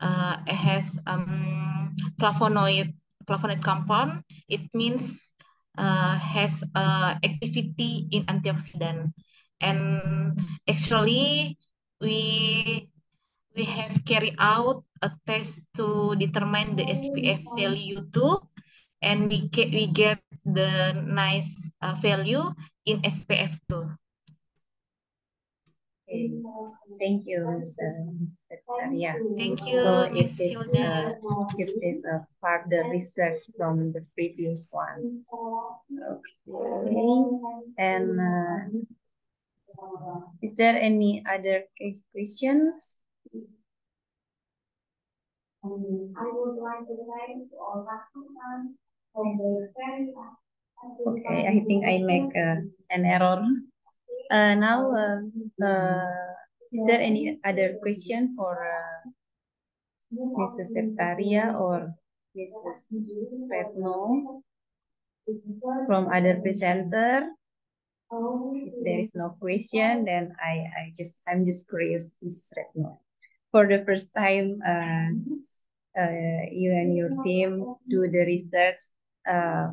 uh, has um, flavonoid flavonoid compound, it means uh, has uh, activity in antioxidant. And actually, we we have carried out a test to determine the SPF value too, and we get we get the nice uh, value in SPF too. Okay. Thank you, Ms. Yeah. Thank you, So it is, uh, it is a further research from the previous one. Okay. And uh, is there any other case questions? Okay, I think I make uh, an error. Uh, now, uh, uh, is there any other question for uh, Mrs. Septaria or Mrs. Retno from other presenter? If there is no question, then I, I just I'm just curious, Mrs. Retno. For the first time, uh, uh, you and your team do the research. Uh,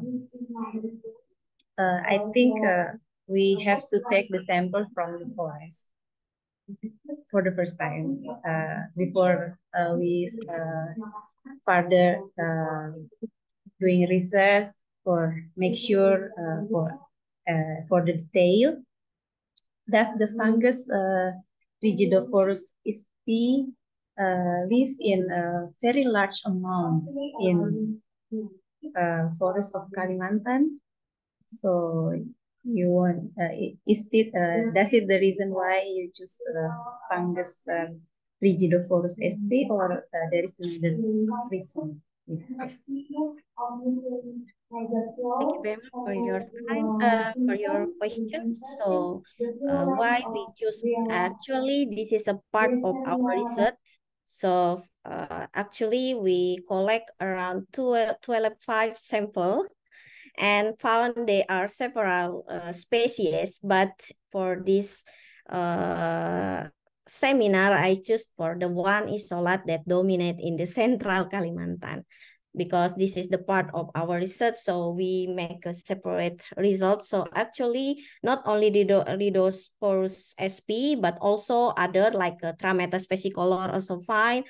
uh, I think uh, we have to take the sample from the forest for the first time uh, before uh, we uh, further uh, doing research for make sure uh, for uh, for the detail. Does the fungus uh, Rigidoporus sp uh, live in a very large amount in uh, forest of Kalimantan? So you want? Uh, is it uh, does it the reason why you choose uh, fungus uh, rigidoporus sp or uh, there is another reason? Yes. Thank you very much for your time, uh, for your question. So, uh, why we choose? Actually, this is a part of our research. So, uh, actually, we collect around 12, 12 5 sample and found there are several uh, species, but for this uh, seminar, I choose for the one isolat that dominate in the [laughs] central Kalimantan because this is the part of our research. So we make a separate result. So actually, not only Rhizosporus sp, but also other like uh, Trametes versicolor also fine,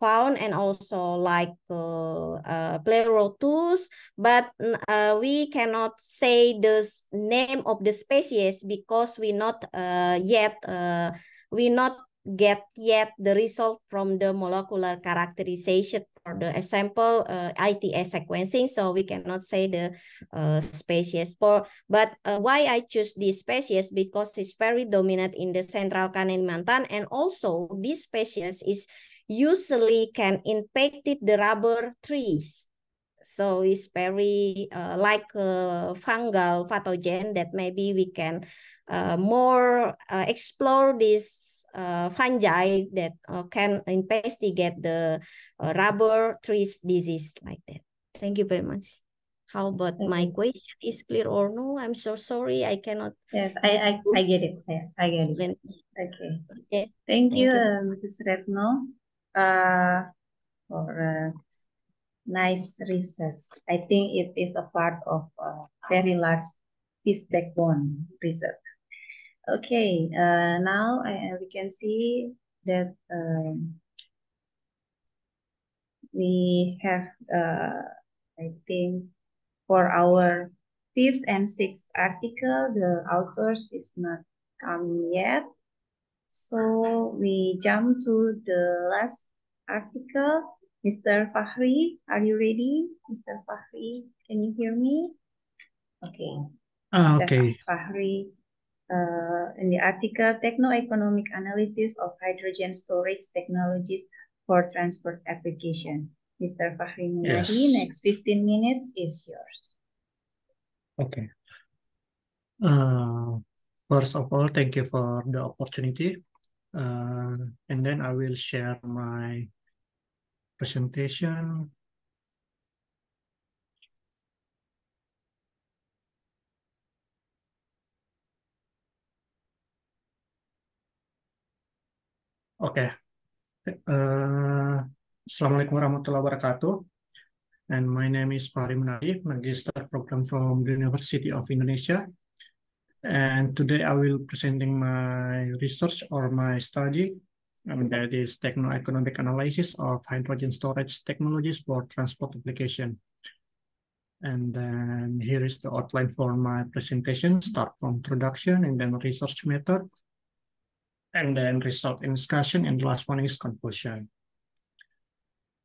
found and also like uh, uh, Pleurotus, but uh, we cannot say the name of the species because we not uh, yet uh, we not get yet the result from the molecular characterization for the example uh, ITS sequencing, so we cannot say the uh, species. For but uh, why I choose this species because it's very dominant in the central Kalimantan, and also this species is usually can infect the rubber trees. So it's very uh, like a fungal pathogen that maybe we can uh, more uh, explore this uh, fungi that uh, can investigate the uh, rubber trees disease like that. Thank you very much. How about okay. my question is clear or no? I'm so sorry. I cannot. Yes, I I, I get it. Yeah, I get it. Okay. okay. Thank, Thank you, you. Uh, Mrs. Retno uh, for uh, nice research. I think it is a part of a very large fish backbone research. Okay, uh, now I, we can see that um, we have, uh, I think, for our fifth and sixth article, the authors is not coming yet. So we jump to the last article. Mr. Fahri, are you ready? Mr. Fahri, can you hear me? Okay. Ah, okay. Fahri, uh, in the article, Techno-Economic Analysis of Hydrogen Storage Technologies for Transport Application. Mr. Fahri yes. next 15 minutes is yours. Okay. Uh, First of all, thank you for the opportunity. Uh, and then I will share my presentation. Okay. Uh, Assalamualaikum warahmatullahi wabarakatuh. And my name is Fahri Munarif, Magister Program from the University of Indonesia. And today I will presenting my research or my study, and that is techno-economic analysis of hydrogen storage technologies for transport application. And then here is the outline for my presentation, start from introduction and then research method, and then result in discussion, and the last one is conclusion.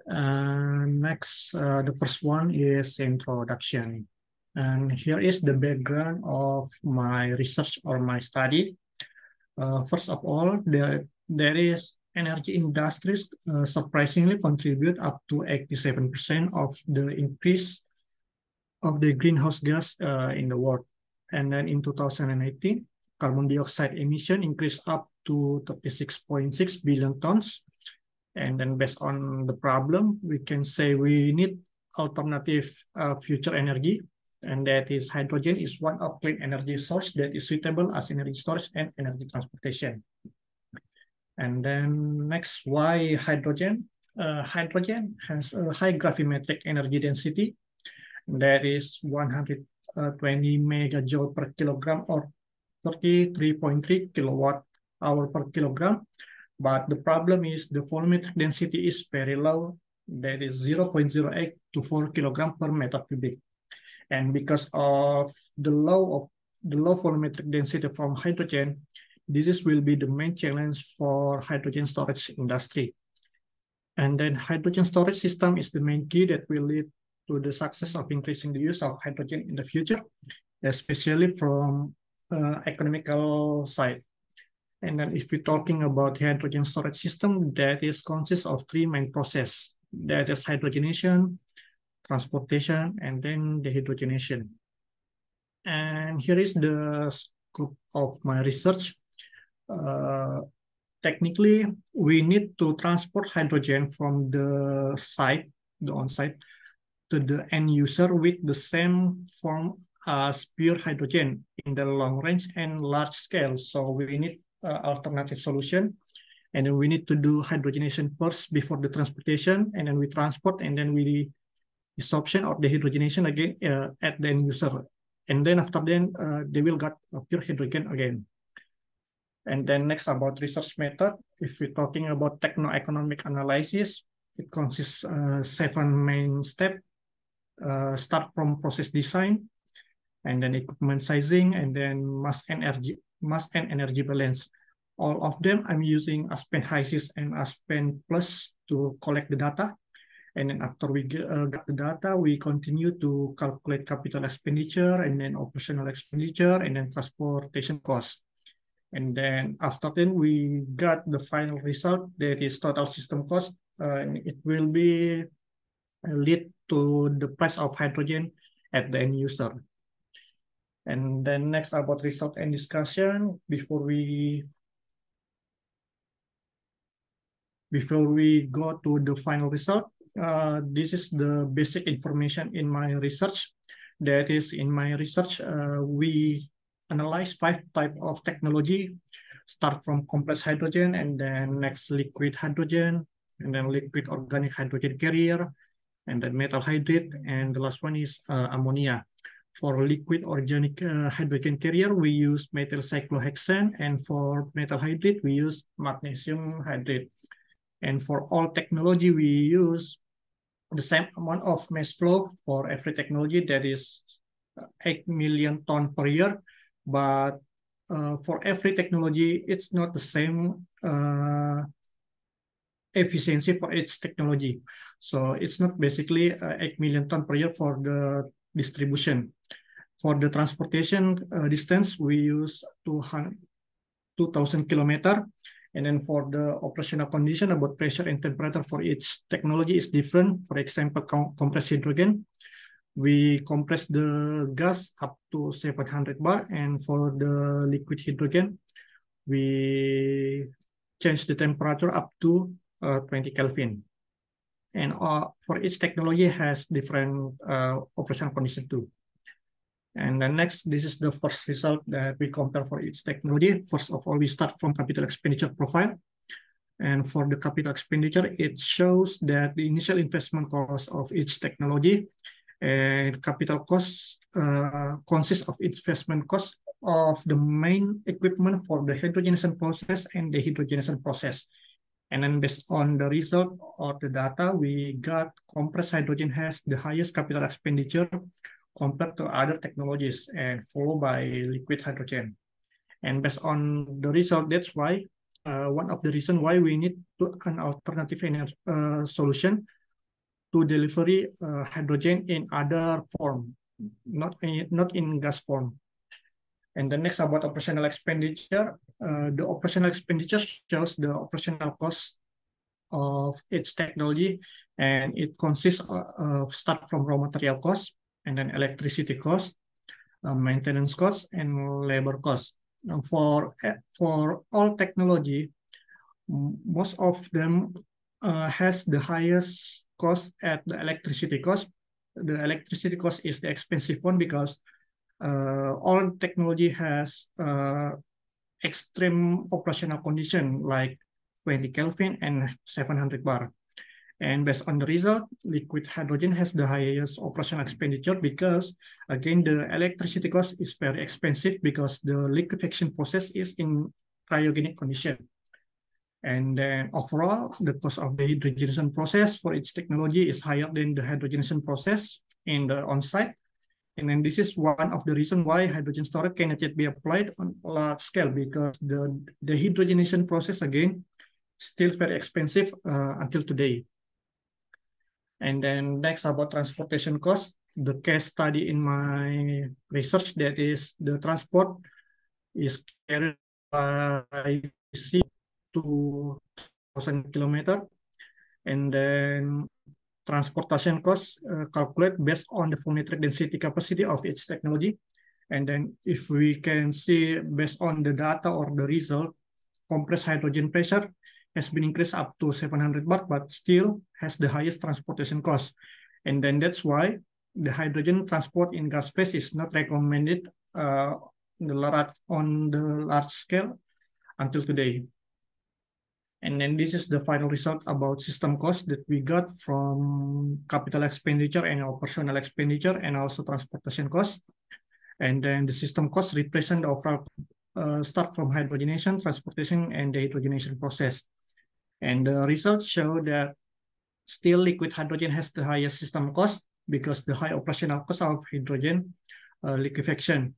Uh, next, uh, the first one is introduction. And here is the background of my research or my study. Uh, first of all, the, there is energy industries uh, surprisingly contribute up to 87% of the increase of the greenhouse gas uh, in the world. And then in 2018, carbon dioxide emission increased up to 36.6 billion tons. And then based on the problem, we can say we need alternative uh, future energy and that is hydrogen is one of clean energy source that is suitable as energy storage and energy transportation. And then next, why hydrogen? Uh, hydrogen has a high gravimetric energy density that is 120 megajoule per kilogram or 33.3 kilowatt hour per kilogram. But the problem is the volumetric density is very low. That is 0.08 to 4 kilogram per meter cubic. And because of the low of the low volumetric density from hydrogen, this will be the main challenge for hydrogen storage industry. And then hydrogen storage system is the main key that will lead to the success of increasing the use of hydrogen in the future. especially from uh, economical side. And then if we're talking about hydrogen storage system, that is consists of three main process. That is hydrogenation, transportation, and then dehydrogenation. And here is the scope of my research. Uh, technically, we need to transport hydrogen from the site, the on-site, to the end user with the same form as pure hydrogen in the long range and large scale. So we need uh, alternative solution. And then we need to do hydrogenation first before the transportation, and then we transport, and then we desorption or dehydrogenation again uh, at the end user. And then after then, uh, they will get pure hydrogen again. And then next about research method, if we're talking about techno-economic analysis, it consists uh, seven main steps. Uh, start from process design, and then equipment sizing, and then mass and energy, mass and energy balance. All of them, I'm using Aspen HYSYS and Aspen Plus to collect the data. And then after we get, uh, got the data, we continue to calculate capital expenditure and then operational expenditure and then transportation cost. And then after then, we got the final result that is total system cost. Uh, and it will be uh, lead to the price of hydrogen at the end user. And then next about result and discussion before we before we go to the final result uh, this is the basic information in my research. That is, in my research, uh, we analyze five type of technology, start from compressed hydrogen, and then next liquid hydrogen, and then liquid organic hydrogen carrier, and then metal hydride, and the last one is uh, ammonia. For liquid organic uh, hydrogen carrier, we use methyl cyclohexane, and for metal hydride, we use magnesium hydride. And for all technology, we use the same amount of mass flow for every technology that is 8 million ton per year. But uh, for every technology, it's not the same uh, efficiency for each technology. So it's not basically uh, 8 million ton per year for the distribution. For the transportation uh, distance, we use 200, 2000 kilometer and then for the operational condition about pressure and temperature for each technology is different. For example, com compressed hydrogen, we compress the gas up to 700 bar. And for the liquid hydrogen, we change the temperature up to uh, 20 Kelvin. And uh, for each technology has different uh, operational condition too. And then next, this is the first result that we compare for each technology. First of all, we start from capital expenditure profile. And for the capital expenditure, it shows that the initial investment cost of each technology and capital cost uh, consists of investment cost of the main equipment for the hydrogenation process and the hydrogenation process. And then based on the result of the data, we got compressed hydrogen has the highest capital expenditure compared to other technologies and followed by liquid hydrogen. And based on the result, that's why uh, one of the reason why we need to an alternative energy, uh, solution to delivery uh, hydrogen in other form, not in, not in gas form. And the next about operational expenditure, uh, the operational expenditure shows the operational cost of its technology, and it consists of, of start from raw material cost, and then electricity cost, uh, maintenance cost, and labor cost. And for eh, for all technology, most of them uh, has the highest cost at the electricity cost. The electricity cost is the expensive one because uh, all technology has uh, extreme operational condition like 20 Kelvin and 700 bar. And based on the result, liquid hydrogen has the highest operational expenditure because, again, the electricity cost is very expensive because the liquefaction process is in cryogenic condition. And then overall, the cost of the hydrogenation process for each technology is higher than the hydrogenation process in the on-site. And then this is one of the reasons why hydrogen storage cannot yet be applied on a large scale because the, the hydrogenation process, again, still very expensive uh, until today. And then next about transportation cost. the case study in my research that is the transport is carried by sea to thousand kilometer and then transportation costs uh, calculate based on the volumetric density capacity of each technology and then if we can see based on the data or the result compressed hydrogen pressure has been increased up to 700 bar but still has the highest transportation cost and then that's why the hydrogen transport in gas phase is not recommended uh, on the large scale until today. And then this is the final result about system cost that we got from capital expenditure and our operational expenditure and also transportation cost. And then the system cost represent the overall uh, start from hydrogenation, transportation, and the hydrogenation process. And the results show that still liquid hydrogen has the highest system cost because the high operational cost of hydrogen uh, liquefaction.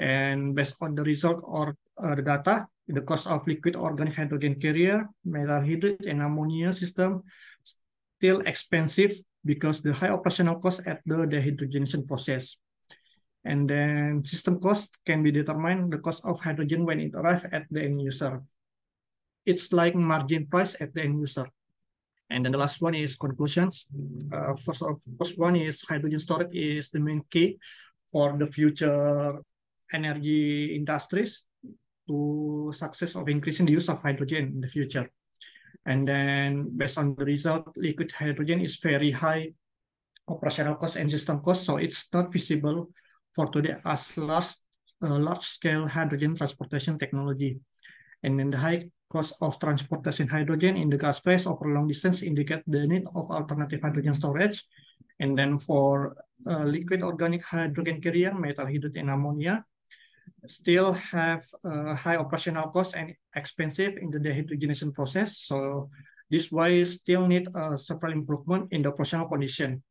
And based on the result or uh, the data, the cost of liquid organic hydrogen carrier, metal hydride, and ammonia system still expensive because the high operational cost at the dehydrogenation process. And then system cost can be determined the cost of hydrogen when it arrives at the end user. It's like margin price at the end user. And then the last one is conclusions. Uh, first, of, first one is hydrogen storage is the main key for the future energy industries to success of increasing the use of hydrogen in the future. And then based on the result, liquid hydrogen is very high operational cost and system cost, so it's not feasible for today as last uh, large-scale hydrogen transportation technology. And then the high cost of transportation hydrogen in the gas phase over long distance indicate the need of alternative hydrogen storage. And then for uh, liquid organic hydrogen carrier, methyl hydride and ammonia, still have uh, high operational cost and expensive in the dehydrogenation process. So this way still need uh, several improvement in the operational condition.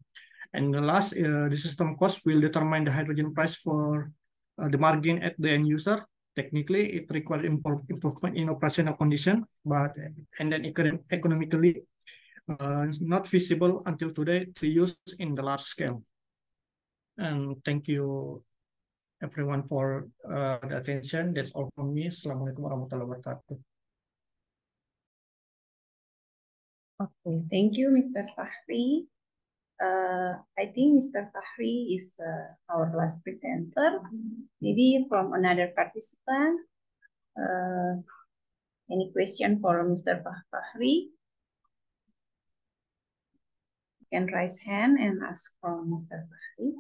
And the last, uh, the system cost will determine the hydrogen price for uh, the margin at the end user technically it requires improvement in operational condition, but and then economically uh, not feasible until today to use in the large scale. And thank you everyone for uh, the attention. That's all from me. Assalamualaikum warahmatullahi wabarakatuh. Okay, thank you, Mr. Fahri. Uh, I think Mr. Fahri is uh, our last presenter. Maybe from another participant. Uh, any question for Mr. Fahri? You can raise hand and ask from Mr. Fahri.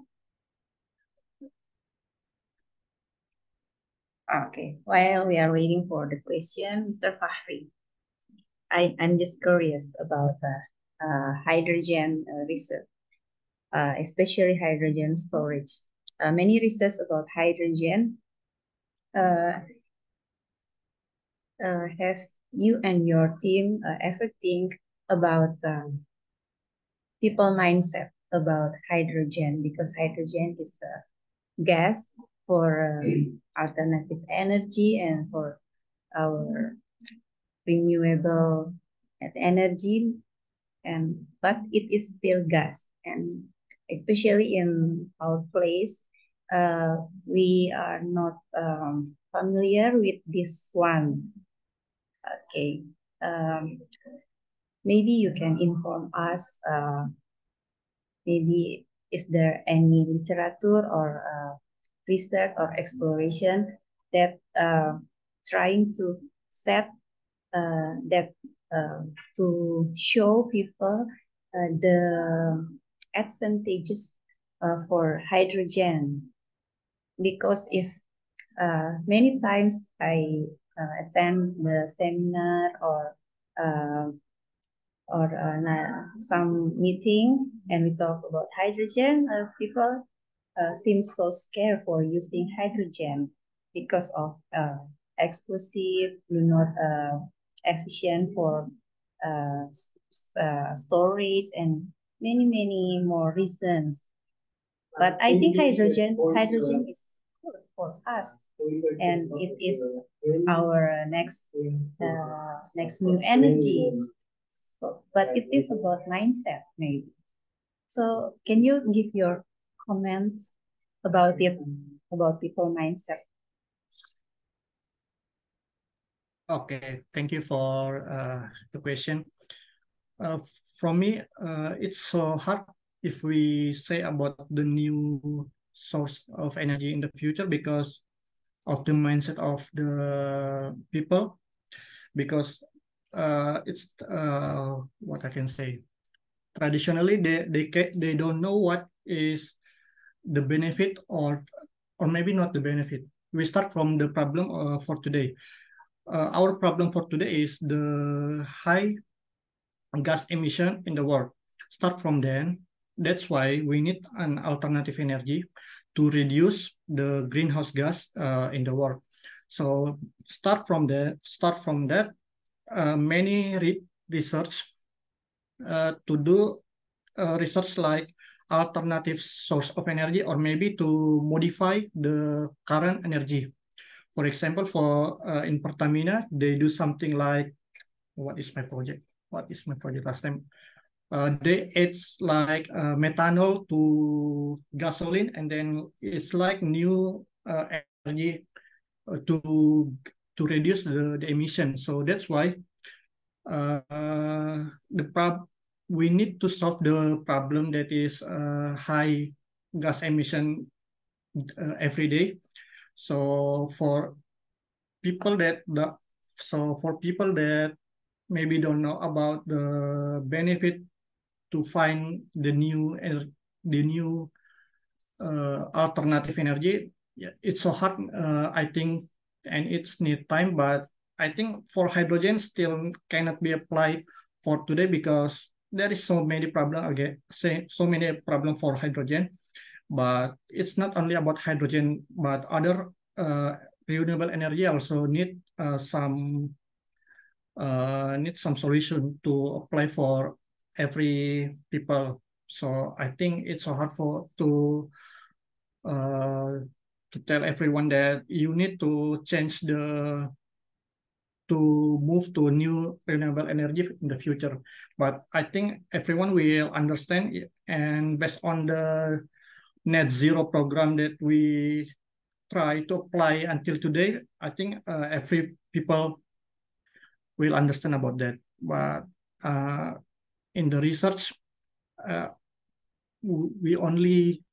Okay, while we are waiting for the question, Mr. Fahri, I, I'm just curious about the uh, hydrogen uh, research, uh, especially hydrogen storage. Uh, many research about hydrogen uh, uh, have you and your team ever think about um, people mindset about hydrogen because hydrogen is a gas for alternative energy and for our renewable energy. And but it is still gas. And especially in our place uh, we are not um, familiar with this one. Okay um, maybe you can inform us uh, maybe is there any literature or uh, research or exploration that uh, trying to set uh, that uh, to show people uh, the advantages uh, for hydrogen. Because if uh, many times I uh, attend the seminar or uh, or uh, some meeting and we talk about hydrogen, uh, people uh, seem so scared for using hydrogen because of uh, explosive, not uh, efficient for uh, uh, storage and many, many more reasons. But I think hydrogen, hydrogen is good for us, and it is our next, uh, next new energy. But it is about mindset, maybe. So, can you give your comments about it, about people mindset? Okay, thank you for uh, the question. Uh, from me, uh, it's so hard if we say about the new source of energy in the future because of the mindset of the people because uh, it's uh, what I can say traditionally they they they don't know what is the benefit or or maybe not the benefit. We start from the problem uh, for today. Uh, our problem for today is the high gas emission in the world. Start from then. That's why we need an alternative energy to reduce the greenhouse gas uh, in the world. So start from the start from that. Uh, many re research uh, to do uh, research like alternative source of energy or maybe to modify the current energy. For example, for uh, in Pertamina, they do something like, what is my project? What is my project last time? Uh, they it's like uh, methanol to gasoline, and then it's like new uh, energy uh, to to reduce the, the emission. So that's why uh, the prob we need to solve the problem that is uh, high gas emission uh, every day. So for people that the so for people that maybe don't know about the benefit to find the new the new uh, alternative energy, it's so hard. Uh, I think, and it's need time, but I think for hydrogen still cannot be applied for today because there is so many problem again, say so many problem for hydrogen. But it's not only about hydrogen, but other uh, renewable energy also need uh, some uh, need some solution to apply for every people. So I think it's so hard for to uh, to tell everyone that you need to change the to move to new renewable energy in the future. But I think everyone will understand and based on the net zero program that we try to apply until today, I think uh, every people will understand about that. But uh, in the research, uh, we only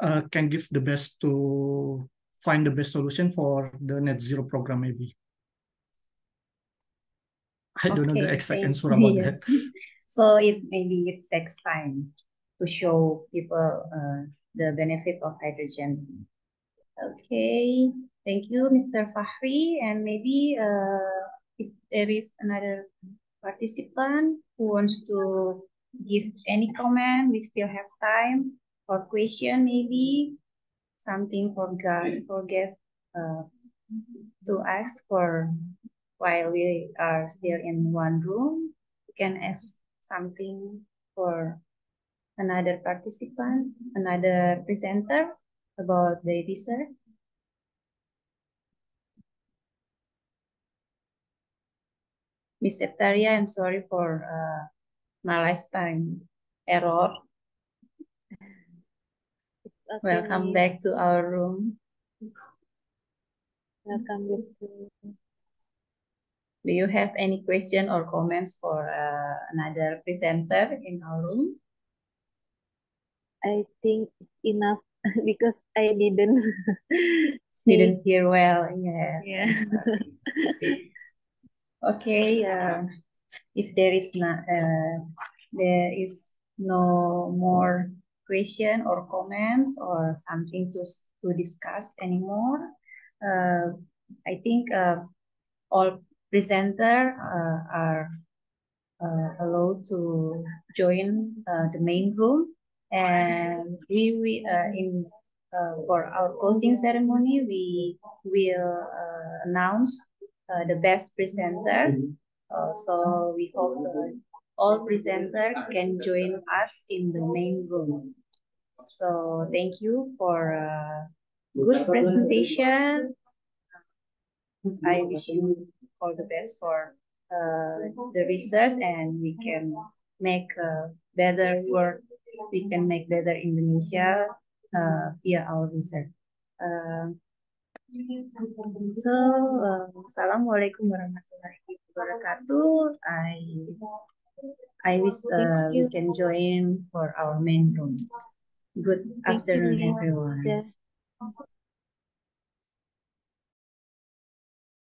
uh, can give the best to find the best solution for the net zero program maybe. I don't know the exact answer about yes. that. [laughs] So it maybe it takes time to show people uh, the benefit of hydrogen. Okay, thank you, Mr. Fahri. And maybe uh, if there is another participant who wants to give any comment, we still have time for question maybe something forgot forget uh, to ask for while we are still in one room, you can ask something for another participant, another presenter about the research. Miss Septaria, I'm sorry for uh, my last time error. Okay. Welcome back to our room. Welcome back to do you have any question or comments for uh, another presenter in our room? I think enough [laughs] because I didn't [laughs] didn't hear well. Yes. Yeah. [laughs] okay. Uh, if there is not uh, there is no more question or comments or something to to discuss anymore, uh, I think uh, all presenter uh, are uh, allowed to join uh, the main room and we, we uh, in uh, for our closing ceremony we will uh, announce the best presenter so we hope all presenter can join us in the main room. So thank you for a good presentation. I wish you all the best for uh, the research and we can make a better world we can make better Indonesia uh, via our research. Uh, so, uh, Assalamualaikum warahmatullahi wabarakatuh. I I wish uh, we can join for our main room. Good Thank afternoon, everyone. Jess.